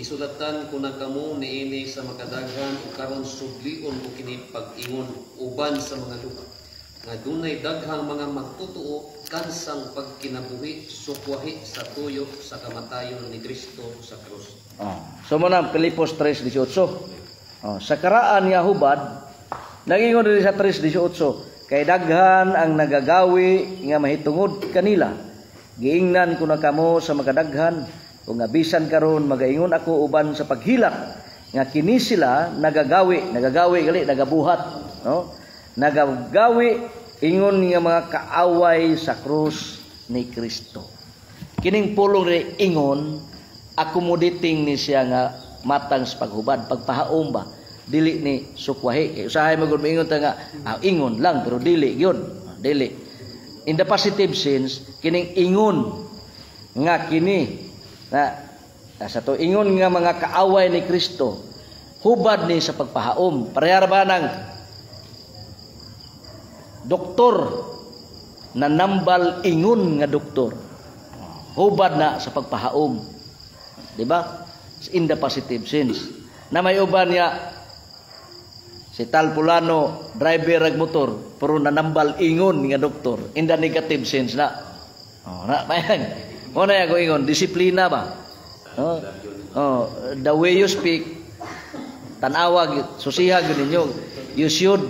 Isod sulatan ko na kamo niini sa makadaghan o karon sublion o kini pag-ingon uban sa mga lupa nga dunay daghang mga magtutuo kansang pagkinabuhi sukwahi sa tuyo sa kamatayon ni Kristo sa krus. Oh. So muna Pilipos 3:18. Oh, sa karaan nga hubad nagingon diri sa 3:18 kay daghan ang nagagawi nga mahitungod kanila. Giingnan ko na kamo sa makadaghan ug nga bisan karon magaingon ako uban sa paghilak nga kini sila nagagawi, nagagawi gali nagabuhat, no? Nagagawi ingon nga mga kaaway sa krus ni Kristo. Kining pulong ri ingon accommodating ni siya nga matang sa paghubad, pagpahaom ba dili ni sukwahi. Kay usahay magud ingon ta nga ah, ingon lang pero dili gyud. Dili. In the positive sense, kining ingon nga kini na sa to ingon nga mga kaaway ni Kristo hubad ni sa pagpahaom. Parehar ba ng doktor na nambal ingon nga doktor hubad na sa pagpahaom di ba in the positive sense na may uban niya si Tal Pulano driver ag motor pero nanambal ingon nga doktor. In the negative sense na. Oh na mayan mo na ako ingon disiplina ba? Oh, oh the way you speak tanawa susiha gyud you should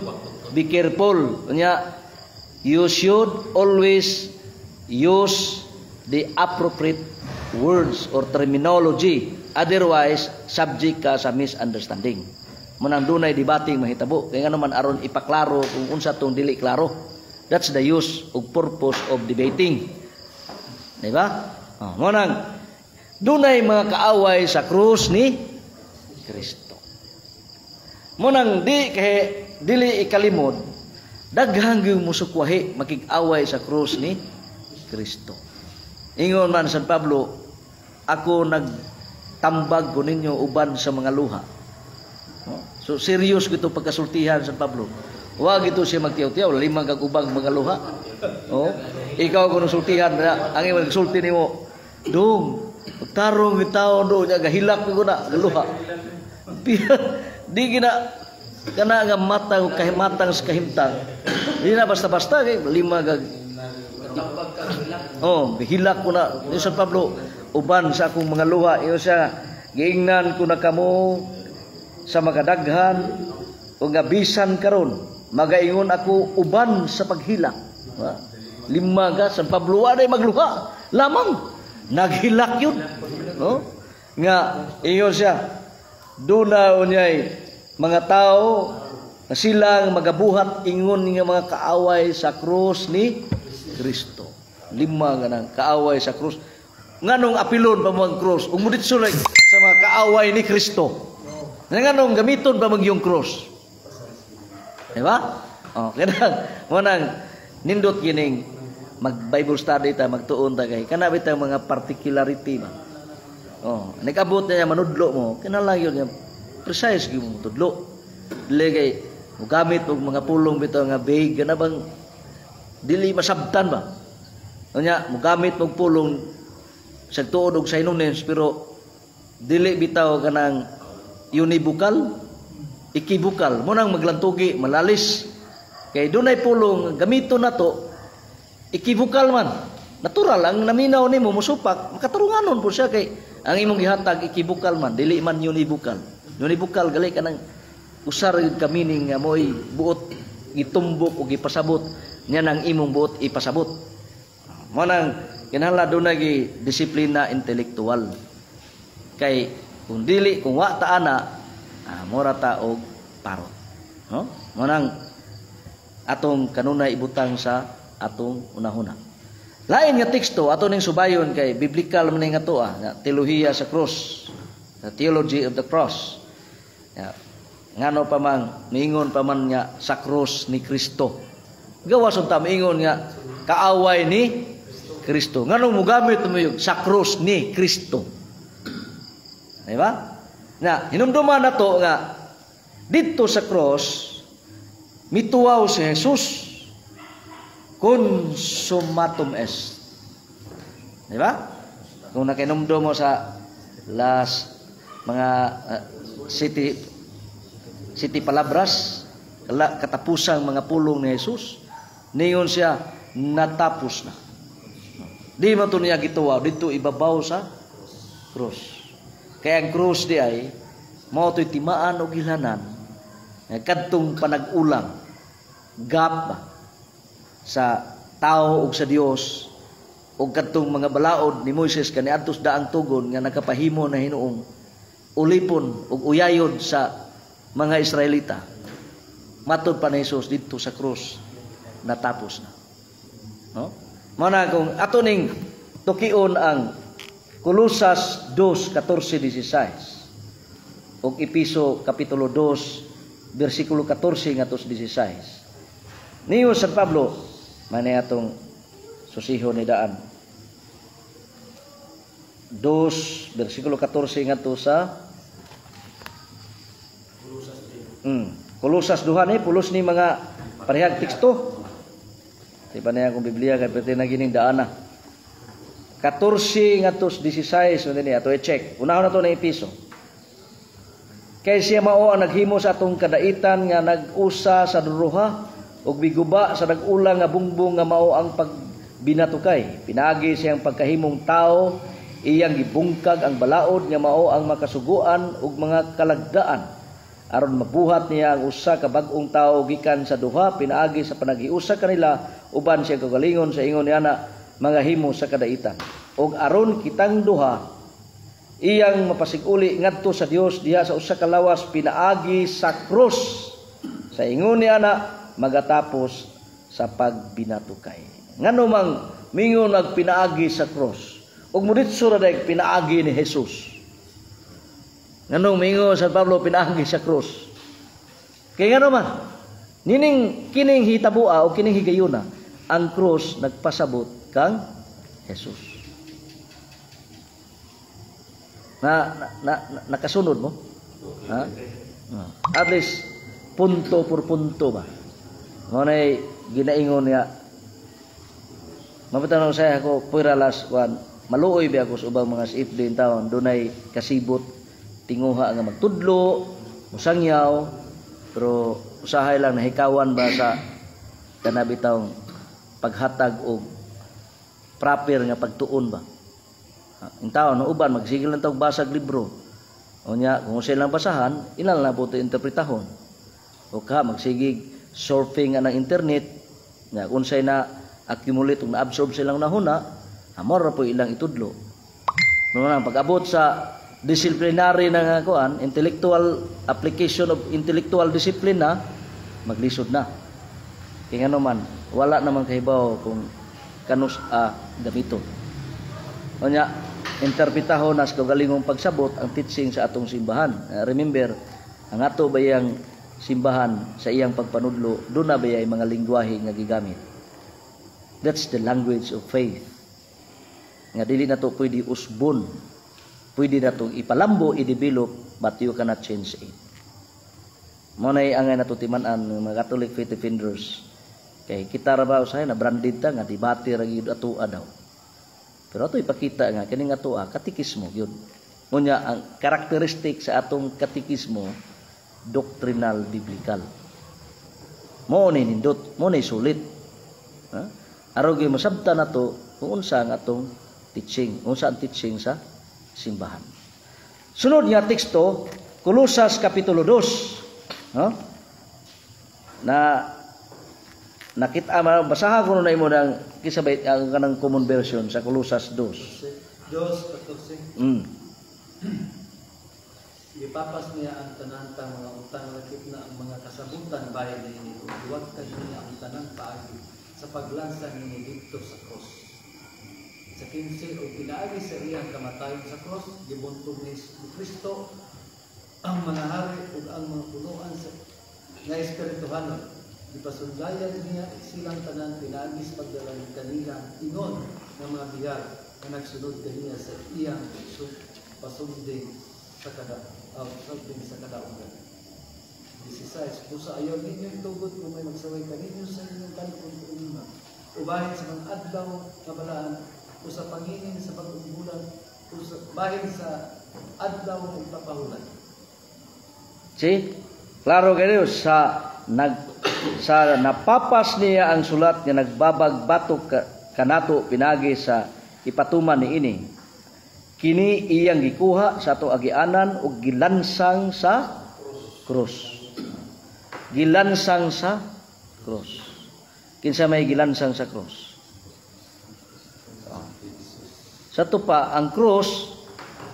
be careful. Nya you should always use the appropriate words or terminology. Otherwise subject ka sa misunderstanding manang dunay debating mahitabo. Kay nga naman aron ipaklaro kung unsa tong dili klaro. That's the use or purpose of debating. Di ba? Oh, manang dunay mga kaaway sa krus ni Kristo. Munang di kay dili ikalimod daghang gyud musukwahi makig-away sa krus ni Kristo. Ingon man San Pablo, ako nagtambag ko ninyo uban sa mga luha. So serious gito pagkasultihan San Pablo. Wa gito siya magtiyaw-tiyaw, limang kag ubang mga luha. Oh, ikaw kuno sultihan na ang imong sulti nimo. Dong, tarong ni tawo do nya gahilak ko na luha. di gina kana nga matang kahimatang sa kahimtang di na basta-basta kay lima gag oh hilak ko na ni San Pablo uban sa akong mga luha iyo siya giingnan ko na kamo sa makadaghan o nga bisan karon magaingon ako uban sa paghilak lima ga San Pablo wa magluha lamang naghilak yun no nga ingon siya Duna unyay mga tao na sila nga magabuhat ingon nga mga kaaway sa krus ni Kristo. Lima nga nang kaaway sa krus. Nganong apilon pa mga krus? Ug mudit sulay sa mga kaaway ni Kristo. Nganong gamiton pa mag yung krus? Di ba? Oh, kanang manang nindot kining mag Bible study ta magtuon ta kay kana bitang mga particularity ba. Oh, nagabot niya manudlo mo, kinala yun niya precise mo tudlo. Dili kay gamit og mga pulong bitaw nga vague kana bang dili masabtan ba. Unya gamit og pulong sa tuod og synonyms pero dili bitaw kanang unibukal? Ikibukal. Mo nang maglantugi malalis. Kay dunay pulong gamiton nato ikibukal man. Natural ang naminaw nimo musupak makatarunganon po siya kay ang imong gihatag ikibukal man. Dili man yun ibukal yun ibukal gali ka ng usar yun kamining nga mo'y buot gitumbok o gipasabot. Niya nang imong buot ipasabot. Mo nang kinahanglan doon na disiplina intelektual. Kay kung dili kung wa ta ana ah, mora ta og parot no mo nang atong kanunay ibutang sa atong unahuna lain nga teksto ato ning subayon kay biblical man nga to ah, teolohiya sa cross. The theology of the cross. Ya. Ngano pa man niingon pa man nga sa cross ni Kristo. Gawas unta ingon nga kaaway ni Kristo. Ngano mo gamit mo yung sa cross ni Kristo. Di ba? Na hinumduman na to nga dito sa cross mituwaw si Jesus consumatum est. Di ba? Kung nakinomdo mo sa last mga ah, city city palabras katapusang mga pulong ni Jesus ningon siya natapos na di man to niya gituwa dito ibabaw sa krus kaya ang krus di ay mao to'y timaan o gilanan kadtong panag-ulang gap sa tao ug sa Dios ug kadtong mga balaod ni Moises kaniadtos daang tugon nga nakapahimo na hinuong ulipon ug uyayon sa mga Israelita. Matod pa ni Jesus dito sa krus natapos na. No? Mao na kung ato ning tukion ang Kolosas 2:14-16 ug Episo kapitulo 2 bersikulo 14 ngadto 16 niyo San Pablo manay atong susiho ni daan. 2 bersikulo 14 ngadto sa? Mm, Kolosas duha ni pulos ni mga parehag teksto. Di ba na akong Biblia kay pwede na gining daan na. 14 ngadto 16 mo dinhi ato i-check. Unahon na to na episo. Kay siya mao ang naghimo sa atong kadaitan nga nag-usa sa duruha ug biguba sa nag-ulang nga bungbong nga mao ang pagbinatukay. Pinagi siyang pagkahimong tao, iyang gibungkag ang balaod nga mao ang makasuguan ug mga kalagdaan aron mabuhat niya ang usa ka bag-ong tawo gikan sa duha pinaagi sa panagiusa kanila uban siya kagalingon sa ingon niya na mga himo sa kadaitan. Ug aron kitang duha iyang mapasiguli ngadto sa Dios diha sa usa ka lawas pinaagi sa krus. Sa ingon niya na magatapos sa pagbinatukay ngano mang mingon ang pinaagi sa krus ug muditso ra day pinaagi ni Jesus. Nganong mingo sa Pablo pinaagi sa krus. Kaya nga naman, nining kining hitabua o kining higayuna, ang krus nagpasabot kang Jesus. Na, na, na, na nakasunod mo? Ha? Ah. At least, punto por punto ba? Ngunay, ginaingon niya, mapatanong saya ako, pwera last one, maluoy ba ako sa ubang mga sip din taon, dunay kasibot, tinguha nga magtudlo, musangyaw, pero usahay lang nahikawan ba sa kanabitawng paghatag og proper nga pagtuon ba. Ang tao no uban magsigil lang tawag basag libro. O nya kung sila lang basahan, ilan na po interpretahon. O ka magsigig surfing nga ng internet, nga unsay na accumulate ug na-absorb silang nahuna, amor ra po ilang itudlo. No na pag-abot sa disciplinary na nga kuan, intellectual application of intellectual discipline na maglisod na. Kaya nga naman, wala naman kahibaw kung kanus a ah, gamiton. Onya, interpretahon nas kagalingong pagsabot ang teaching sa atong simbahan. Uh, remember, ang ato bayang simbahan sa iyang pagpanudlo, doon na bayay mga lingwahe nga gigamit. That's the language of faith. Nga dili na to pwede usbon. Pwede na to ipalambo, i-develop, but you cannot change it. Mo na ang natutiman-an mga Catholic faith defenders Kay kita ra ba usahay na branded ta nga debate ra gyud atoa daw. Pero ato ipakita nga kini nga atoa katikismo gyud. Unya ang karakteristik sa atong katikismo doctrinal biblical. Mo ni nindot, mo ni sulit. Ha? Araw gyud masabtan nato kung unsa ang atong teaching, unsa ang teaching sa simbahan. Sunod nga teksto, Kolosas kapitulo 2. No? Na Nakita ma basahan ko na imo nang kisabay ang kanang common version sa Kolosas 2. Diyos 14. Mm. Ipapas niya ang tanan ta mga utang lakip na ang mga kasabutan bayan ni Huwag ka niya ang tanan paagi sa paglansa ni dito sa cross. Sa 15 o pinaagi sa iyang kamatayon sa cross, gibuntog ni Kristo ang mga hari ug ang mga punuan sa nga espirituhanon Ipasundlayan niya silang tanan pinagis pagdalang kanila ingon ng mga bihar na nagsunod kaniya sa iyang pasunding sa kada uh, sunding sa kadaugan. 16. Kung sa ayaw ninyo itugod kung may magsaway kaninyo sa inyong kalikong umima. Ubahin sa mga adlaw kabalaan o sa pangingin sa pag-umulan o sa bahin sa adlaw ug papahulan. See? Klaro kayo sa nag sa napapas niya ang sulat nga nagbabagbatok ka, kanato pinagi sa ipatuman ni ini. Kini iyang gikuha sa ato agianan ug gilansang sa krus. Gilansang sa krus. Kinsa may gilansang sa krus? Sa tupa ang krus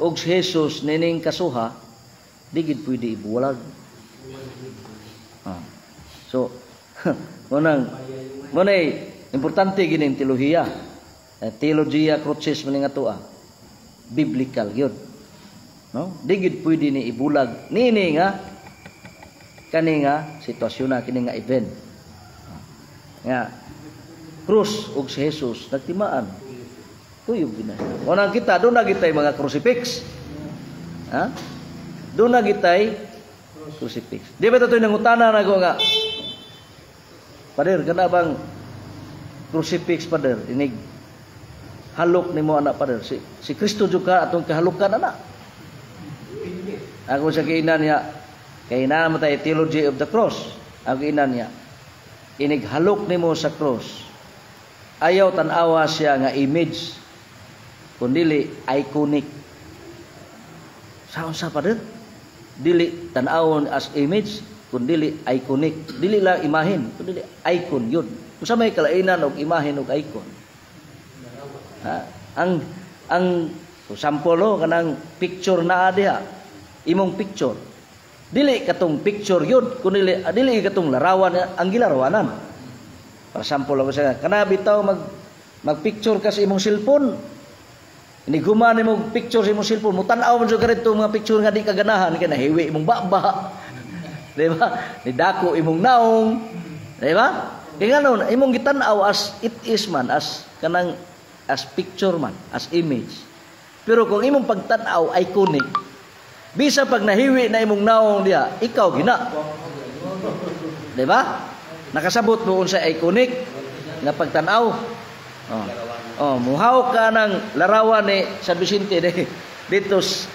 ug si Jesus nining kasuha di pwede ibulag. Ah. So, munang munay importante gini ang teolohiya. Eh, teologiya crucis man nga tuwa. Biblical yun. No? Di gid pwede ni ibulag nini nga kani nga sitwasyon na kini nga event. Nga krus ug si Jesus nagtimaan. Kuyog gina. Munang kita do na gitay mga crucifix. Ha? Do na gitay crucifix. Di ba ito nangutana na ko nga, Pader, kana bang crucifix, Pader, inig, halok ni mo anak, Pader. Si, si Kristo juga atong kahalukan, anak. Ako sa kainan niya, kainan mo tayo theology of the cross. Ako kainan niya, inig halok ni mo sa cross. Ayaw tanawa siya nga image, kundili iconic. Saan sa, Pader? dili tan-awon as image kun dili iconic. Dili lang imahin kun dili icon yun. Usa may kalainan og imahin og icon. Ha? Ang ang sample no kanang picture na diha. Imong picture. Dili katong picture yun kun dili ah, dili katong larawan ang gilarawanan. Para sample ako sa kana bitaw mag magpicture ka sa imong cellphone? Ini guman mo picture sa imong cellphone, mo tan-aw man jud kadto mga picture nga di kaganahan kay nahiwi imong baba. Di ba? Ni dako imong naong. Di ba? Kay nganon imong gitan-aw as it is man as kanang as picture man, as image. Pero kung imong pagtan-aw iconic, bisa pag nahiwi na imong naong diha, ikaw gina. Di ba? Nakasabot mo unsa iconic nga pagtan-aw. Oh. Oh, muhaw ka ng larawan ni San Vicente de, dito sa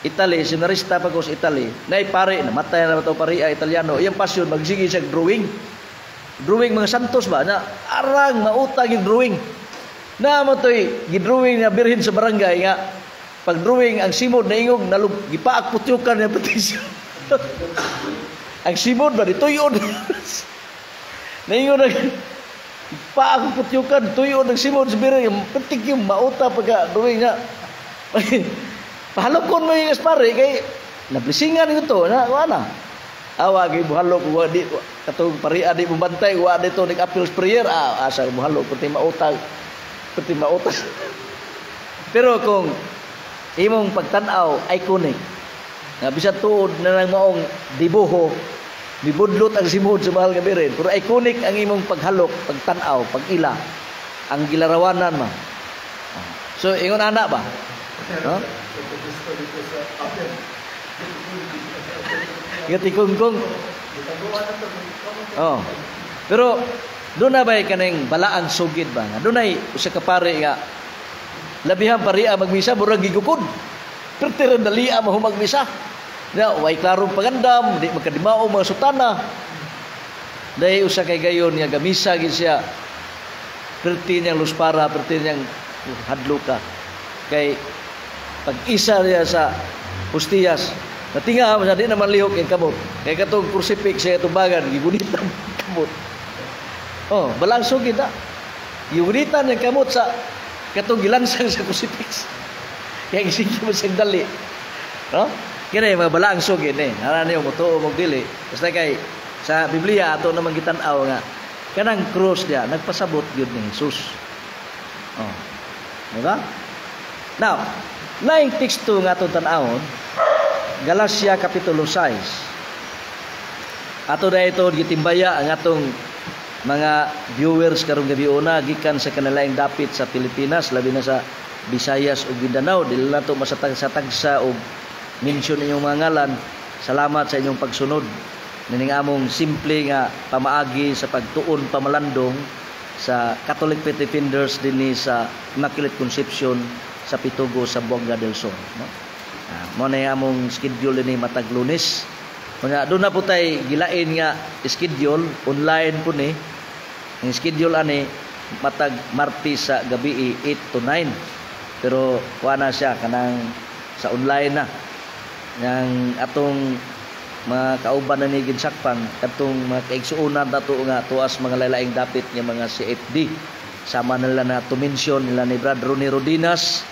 Italy, sinarista pa ko sa Italy. Nay pare, namatay na ito pare, ah, Italiano. Iyang pasyon, magsige siya drawing. Drawing mga santos ba? Na arang, mautag yung drawing. Na mo to'y gidrawing na birhin sa barangay nga. Pag drawing, ang simod na ingog, nalug, gipaak putyukan niya petisyon. ang simod ba, dito yun. Naingon na, pa ako putyukan, tuyo ng simon sa birang, penting yung mauta pagka duwing nga. Pahalokon mo yung aspare, kay nablisingan yung to, na, wala. Awagi buhalok, wa di, katong paria di bantay, wa dito nag appeal prayer, ah, asa buhalok, pati mauta, pati mauta. Pero kung imong pagtanaw, iconic, nga bisan tuod na nang maong dibuho, Mibudlot ang simod sa mahal nga birin. Pero iconic ang imong paghalok, pagtanaw, pagila. Ang gilarawanan man. So, ingon anak ba? No? Gatikungkong. Oh. Pero doon na ba kaning balaang sugid ba? Doon ay usa ka pare nga labihan pariya magmisa murag gigukod. Pero tira dalia mahumagmisa. Na, way klarong pagandam, di magkadimao mga sutana. Dahil usa kay gayon nga gamisa gid siya. Perti niyang luspara, perti niyang hadluka. Kay pag isa niya sa pustiyas, natinga sa di naman lihok yung kamot. Kay katong crucifix siya tubagan, gigunit ang kamot. Oh, balangsog kita. Giunitan yung kamot sa katong gilansang sa crucifix. Kaya gisingin mo sa dali. No? Kini mga balaang sugid ni. Ara niyo mo tuo mo dili. Basta kay sa Biblia ato naman gitan-aw nga kanang cross dia nagpasabot gyud ni Jesus. Oh. Diba? Now, laing teksto nga ato tan-awon Galacia kapitulo 6. Ato na ito gitimbaya ang atong mga viewers karong gabi una gikan sa kanalaing dapit sa Pilipinas labi na sa Visayas ug Mindanao dili na to masatag-satag sa og mention inyong mga ngalan. Salamat sa inyong pagsunod. Nining among simple nga pamaagi sa pagtuon pamalandong sa Catholic Faith Defenders dinhi sa Immaculate Conception sa Pitugo sa Buanga del Sur. No? Mo na yung among schedule ni matag lunes. Mga doon na po tayo gilain nga schedule online po ni. Ang schedule ani matag Martes sa gabi 8 to 9. Pero kuha na siya kanang sa online na. Yang atong mga kauban na ni ginsakpan katong mga kaigsuonan nato nga tuas mga lalaing dapit nga mga CFD sama nila na to mention nila ni Brad Ronnie Rodinas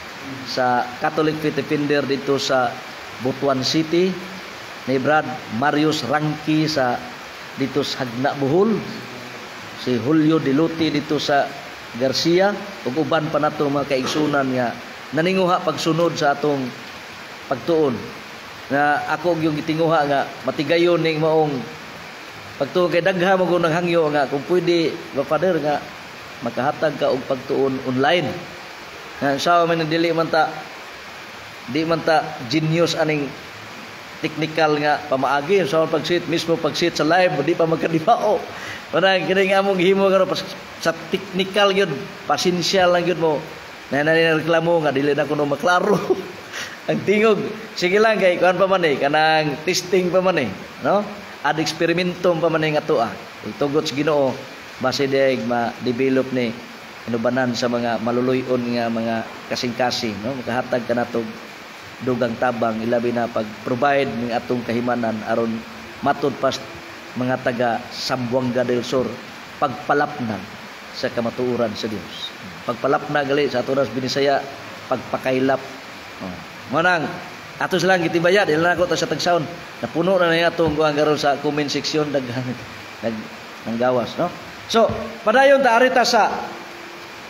sa Catholic Faith Defender dito sa Butuan City. Ni Brad Marius Rangki sa dito sa Hagna Bohol si Julio Diluti dito sa Garcia. Ug uban pa nato mga kaigsunan nga naninguha pagsunod sa atong pagtuon. Na ako yung gitinguha nga matigayon ning maong pagtuon. Kay dagha mo hangyo nga kung pwede ba father nga makahatag ka og pagtuon online nga sa man dili man ta. Di man ta genius aning technical nga pamaagi. Sa pag-sit mismo pag-sit sa live di pa magkadibao. Parang kini nga among gihimo karon sa technical gyud pasensya lang gyud mo. Na reklamo nga dili na kuno maklaro. Ang tingog. Sige lang kay kuan pa man eh kanang testing pa man eh no? Ad eksperimento pa man nga tuwa itugot sa Ginoo base diay ma-develop ni inubanan sa mga maluluyon nga mga kasing-kasing no makahatag ka natog dugang tabang ilabi na pag-provide ning atong kahimanan aron matud pas mga taga Sambuanga del Sur pagpalapnag sa kamatuoran sa Dios pagpalapnag gali sa aturas binisaya pagpakailap oh Manang ato silang gitibaya dili na ako ta sa tagsaon. Napuno na niya atong kuan karon sa comment section daghan nag nanggawas, no? So, padayon ta arita sa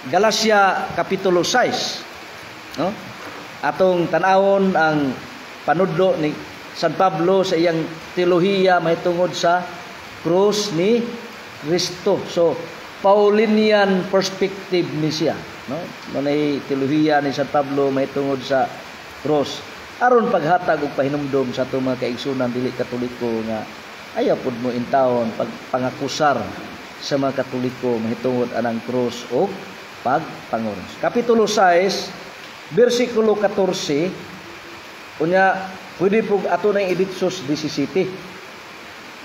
Galacia kapitulo 6. No? Atong tanawon ang panudlo ni San Pablo sa iyang teolohiya mahitungod sa cross ni Kristo. So, Paulinian perspective ni siya, no? Manay teolohiya ni San Pablo mahitungod sa cross aron paghatag og pahinumdom sa atong mga kaigsunan dili katoliko nga ayaw pud mo intawon pag pangakusar sa mga katoliko mahitungod anang cross o pagpangoros. Kapitulo 6 bersikulo 14 unya pwede pug ato na editsos 17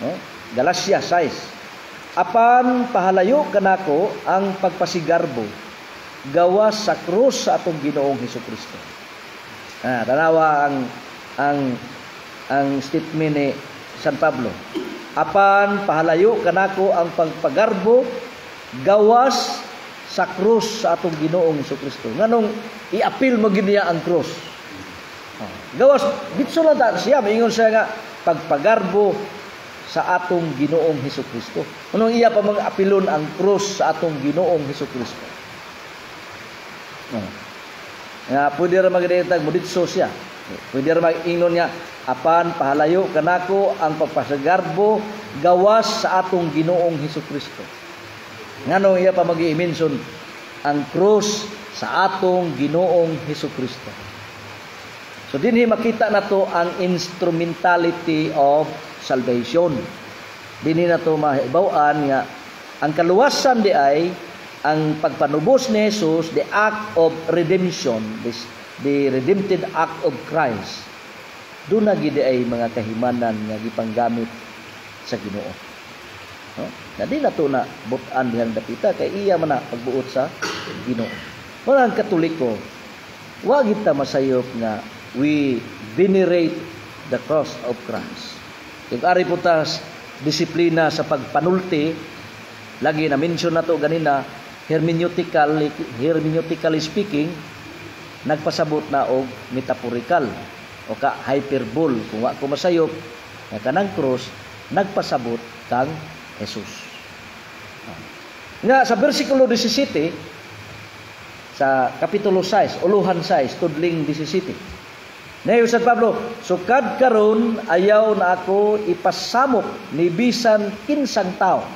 no Galacia 6 apan pahalayo kanako ang pagpasigarbo gawas sa krus sa atong Ginoong Hesus Ah, tanawa ang ang ang statement ni San Pablo. Apan pahalayo kanako ang pagpagarbo gawas sa krus sa atong Ginoong Kristo. Nganong i-appeal mo niya ang krus. Gawas bitso lang ta siya maingon siya nga pagpagarbo sa atong Ginoong Hesus Kristo. Anong iya pa mga apilon ang krus sa atong Ginoong Hesus Kristo? Oh. Nga pwede ra magdetag moditso siya. Pwede ra mag-ingnon niya apan pahalayo kanako ang pagpasagarbo gawas sa atong Ginoong Hesus Kristo. Ngano iya pa magi-mention ang cross sa atong Ginoong Hesus Kristo. So dinhi makita nato ang instrumentality of salvation. Dinhi nato mahibaw-an nga ang kaluwasan di ay ang pagpanubos ni Jesus, the act of redemption, this, the redempted act of Christ, doon na gidi ay mga kahimanan nga gipanggamit sa Ginoo. No? Na di na to na butan dihang dapita kay iya man na pagbuot sa Ginoo. Mga ang Katoliko, wa kita masayop nga we venerate the cross of Christ. Kung ari po disiplina sa pagpanulti, lagi na mention na to ganina, hermeneutically hermeneutically speaking nagpasabot na og metaphorical o ka hyperbole kung wa ko masayop nga kanang cross nagpasabot kang Jesus nga sa bersikulo 17 sa kapitulo 6 uluhan 6 tudling 17 Nayo sa Pablo, sukad karon ayaw na ako ipasamok ni bisan kinsang tao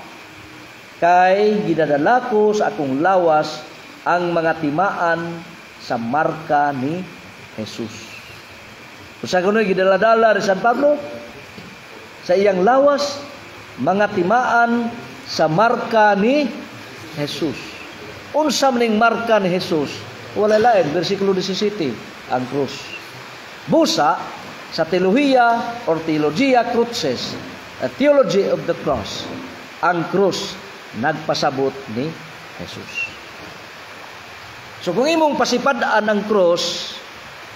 kay gidadala ko sa akong lawas ang mga timaan sa marka ni Jesus. Usa kuno gidala-dala ni San Pablo sa iyang lawas mga timaan sa marka ni Jesus. Unsa maning marka ni Jesus? Wala lain bersikulo 17 ang krus. Busa sa teolohiya or teologia crucis, a theology of the cross, ang krus nagpasabot ni Jesus. So kung imong pasipadaan ang cross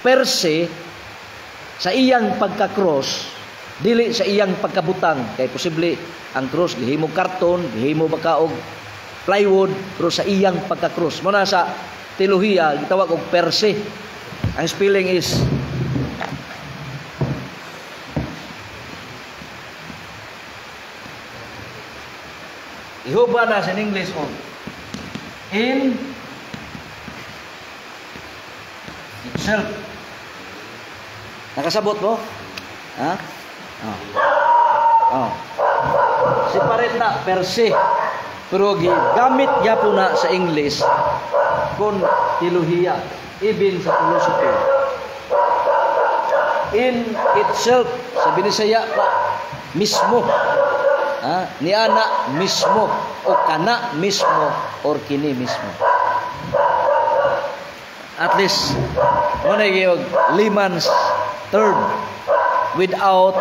per se sa iyang pagka-cross dili sa iyang pagkabutang kay posible ang cross gihimo karton gihimo baka og plywood pero sa iyang pagka-cross mo na sa teolohiya gitawag og per se ang spelling is Ihuba na sa English on in itself. Nakasabot mo? Ha? Oh. Oh. Separate na per se. Pero gamit niya po na sa English kung teolohiya, even sa philosophy. In itself, sa Binisaya pa, mismo. Ha? Ni ana mismo o kana mismo or kini mismo. At least mo na gyud layman's term without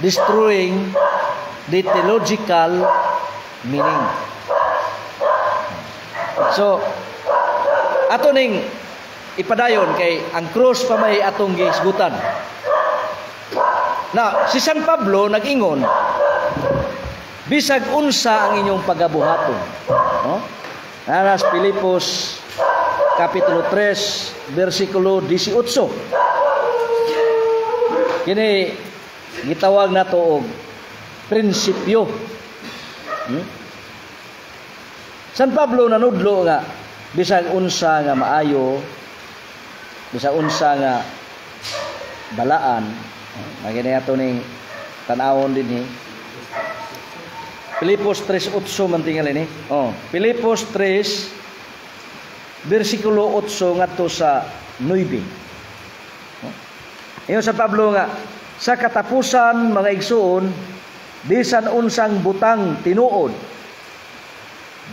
destroying the theological meaning. So ato ning ipadayon kay ang cross pa may atong gisgutan. Na si San Pablo nag-ingon bisag unsa ang inyong pagabuhaton no Aras Pilipos kapitulo 3 bersikulo 18 kini gitawag nato og prinsipyo hmm? San Pablo nanudlo nga bisag unsa nga maayo bisag unsa nga balaan magini ato ning tan-awon din eh. Filipos 3.8 man tingali ni. Oh, Filipos 3 bersikulo 8 ngadto sa 9. Oh. Ingon sa Pablo nga sa katapusan mga igsuon bisan unsang butang tinuod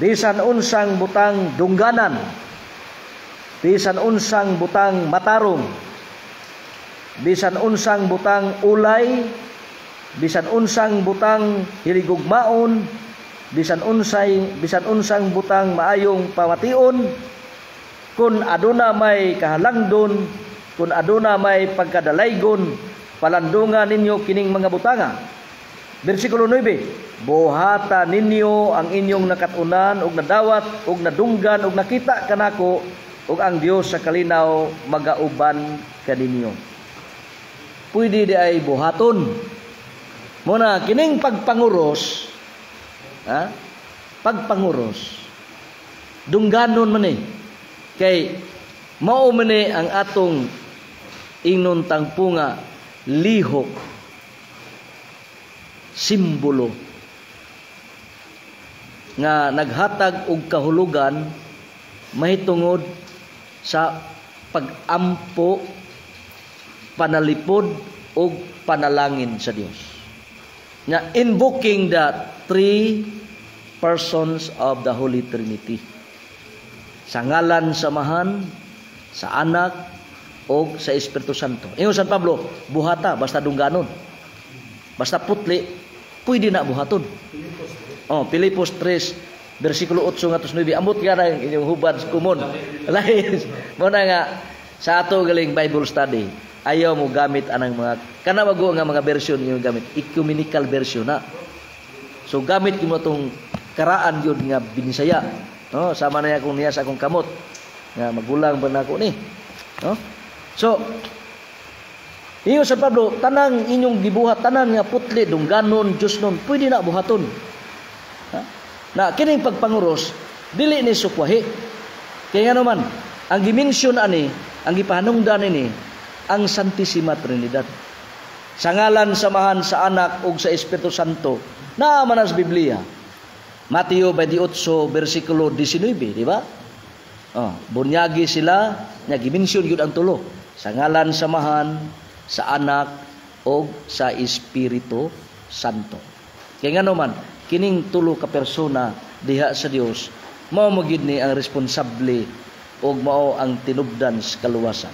bisan unsang butang dungganan bisan unsang butang matarong bisan unsang butang ulay bisan unsang butang hiligugmaon bisan unsay bisan unsang butang maayong pamation kun aduna may kahalangdon kun aduna may pagkadalaygon palandungan ninyo kining mga butanga. Bersikulo 9 buhata ninyo ang inyong nakatunan ug nadawat ug nadunggan ug nakita kanako ug ang Dios sa kalinaw magauban kaninyo. Pwede di ay buhaton. Muna, kining pagpanguros, ha? pagpanguros, dungganon man eh. Kay, mao man eh ang atong ingnon tangpunga lihok, simbolo, nga naghatag og kahulugan mahitungod sa pagampo panalipod og panalangin sa Dios nga invoking the three persons of the Holy Trinity. Sa ngalan samahan, sa anak, o sa Espiritu Santo. Ingon San Pablo, buhata, basta dungganon. Basta putli, pwede na buhaton. Oh, Pilipos 3, versikulo 8 nga 9. Ambot ka na inyong hubad kumon. Lain. Muna nga, sa ato galing Bible study, ayaw mo gamit anang mga kana mago nga mga version yung gamit ecumenical version na so gamit mo tong karaan yun nga binisaya no sama na akong niya sa akong kamot nga magulang ba nako ni no so Inyo sa Pablo, tanang inyong gibuhat, tanang nga putli, dungganon, Diyos nun, pwede na buhaton. Ha? Na, kining pagpanguros, dili ni sukwahi. Kaya nga naman, ang dimensyon ani, ang gipahanungdan ini, ang Santissima Trinidad. Sa ngalan samahan sa anak ug sa Espiritu Santo, na manas Biblia. Mateo 28 bersikulo 19, di ba? Oh, bunyagi sila nya gimensyon gyud ang tulo. Sa ngalan samahan sa anak ug sa Espiritu Santo. Kaya nga naman, kining tulo ka persona diha sa Dios mao mo ni ang responsable ug mao ang tinubdan sa kaluwasan.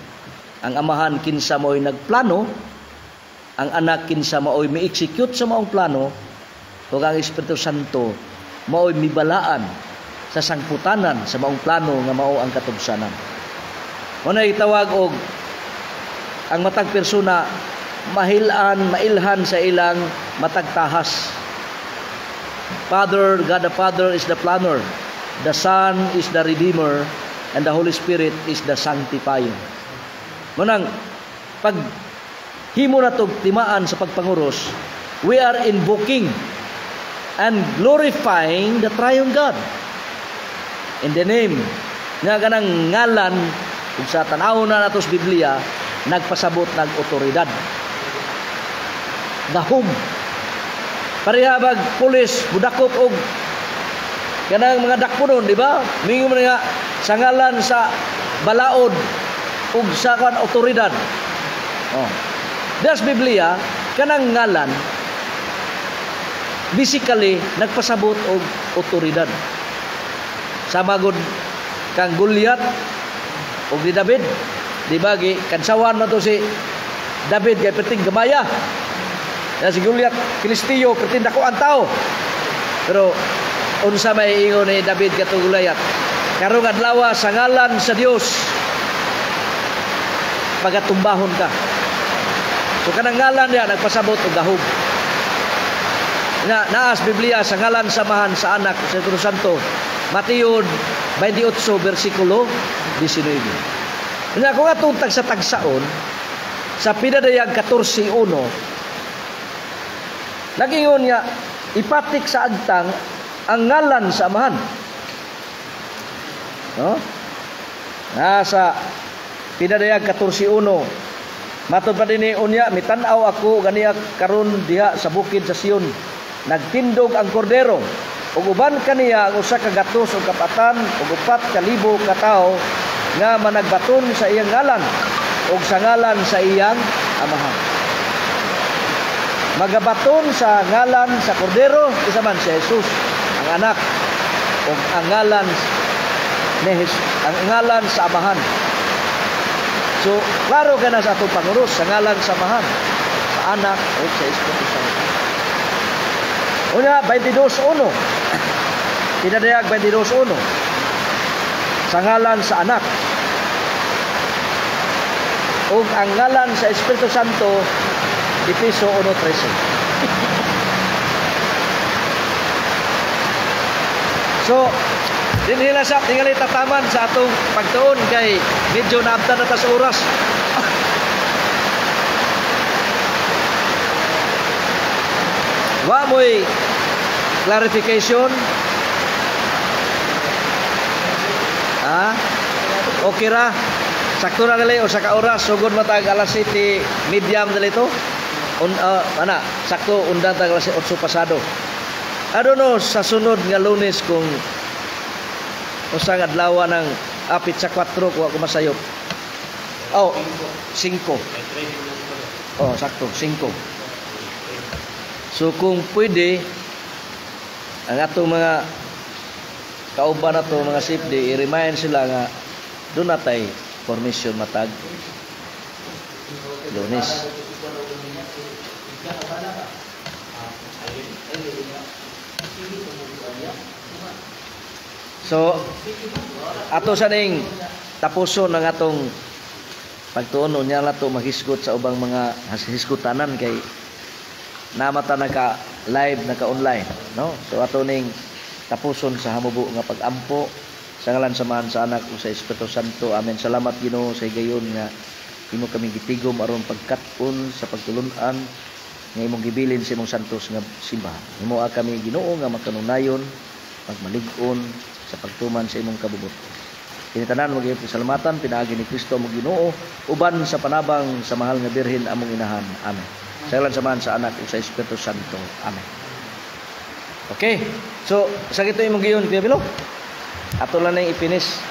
ang amahan kinsa mo'y nagplano, ang anak kinsa mo'y mi-execute sa maong plano, ug ang Espiritu Santo mao'y mibalaan sa sangputanan sa maong plano nga mao ang katubsanan. Muna itawag og ang matag persona mahilan, mailhan sa ilang matagtahas. Father, God the Father is the planner. The Son is the Redeemer and the Holy Spirit is the sanctifier. Munang pag himo na tog timaan sa pagpanguros, we are invoking and glorifying the triune God. In the name nga ganang ngalan sa tanaw na natos Biblia nagpasabot nag otoridad. Gahom. Parihabag pulis budakop og kanang mga dakpunon, di ba? Mingo man nga sa ngalan sa balaod ug sa kan otoridad. Oh. Das Biblia kanang ngalan basically nagpasabot og otoridad. Sama gud kang Goliath ug ni David. Di ba gi kansawan mo to si David kay perting gamaya. Na si Goliath Kristiyo perting dako ang tao. Pero unsa may ingon ni David kato Goliath? Karong adlaw sa ngalan sa Dios pagatumbahon ka. So kanang ngalan niya nagpasabot og gahog. Na naas Biblia sa ngalan samahan sa anak sa Santo. Mateo 28 bersikulo 19. Nga kung atong tag sa tagsaon sa pinadayag 14:1 Nagingon nga ipatik sa agtang ang ngalan sa amahan. No? Nasa pinadayag 14:1 Matod pa din unya mitan-aw ako ganiya karon diha sa bukid sa Sion. Nagtindog ang kordero ug uban kaniya ang usa ka gatos ug kapatan ug upat ka libo ka tawo nga managbaton sa iyang ngalan ug sa ngalan sa iyang amahan. Magabaton sa ngalan sa kordero isa man si Jesus ang anak ug ang ngalan ni Jesus, ang ngalan sa amahan. So, klaro ka na sa atong panguros sa ngalan sa amahan, sa anak o sa Espiritu Santo. Una, 22.1. Pinadayag 22.1. Sa ngalan sa anak. O ang ngalan sa Espiritu Santo, Episo 1.13. So, dinhila sa tingali tataman sa atong pagtuon kay medyo naabtan na ta sa oras. Wa mo'y clarification. Ha? Okay ra. Sakto na gali o sa oras sugod matag alas 7 medium dali to. Un, uh, ana, sakto undan tag alas 8 pasado. I don't know sa sunod nga lunes kung usa nga adlaw ng apit sa 4 kuha ko masayop. Oh, 5. Oh, sakto, 5. So kung pwede ang atong mga kauban nato mga safety i-remind sila nga do natay formation matag lunes. So ato sa ning tapuson ng atong pagtuon unya na to maghisgot sa ubang mga hisgutanan kay namata naka live naka online no so ato ning tapuson sa hamubo nga pagampo sa ngalan samahan sa anak o sa Espiritu Santo amen salamat Ginoo sa gayon nga imo kami gitigom aron pagkat-on sa pagtulunan nga imong gibilin sa imong santos nga simbahan imo kami Ginoo nga makanunayon pagmalig-on sa pagtuman sa imong kabubot Kinitanan mo gayong salamatan, pinaagi ni Kristo mo ginoo, uban sa panabang sa mahal nga birhin among inahan. Amen. Sa samahan sa anak ug sa Espiritu Santo. Amen. Okay. So, sa gito imong giyon, Kuya Bilo. Ato lang na ipinis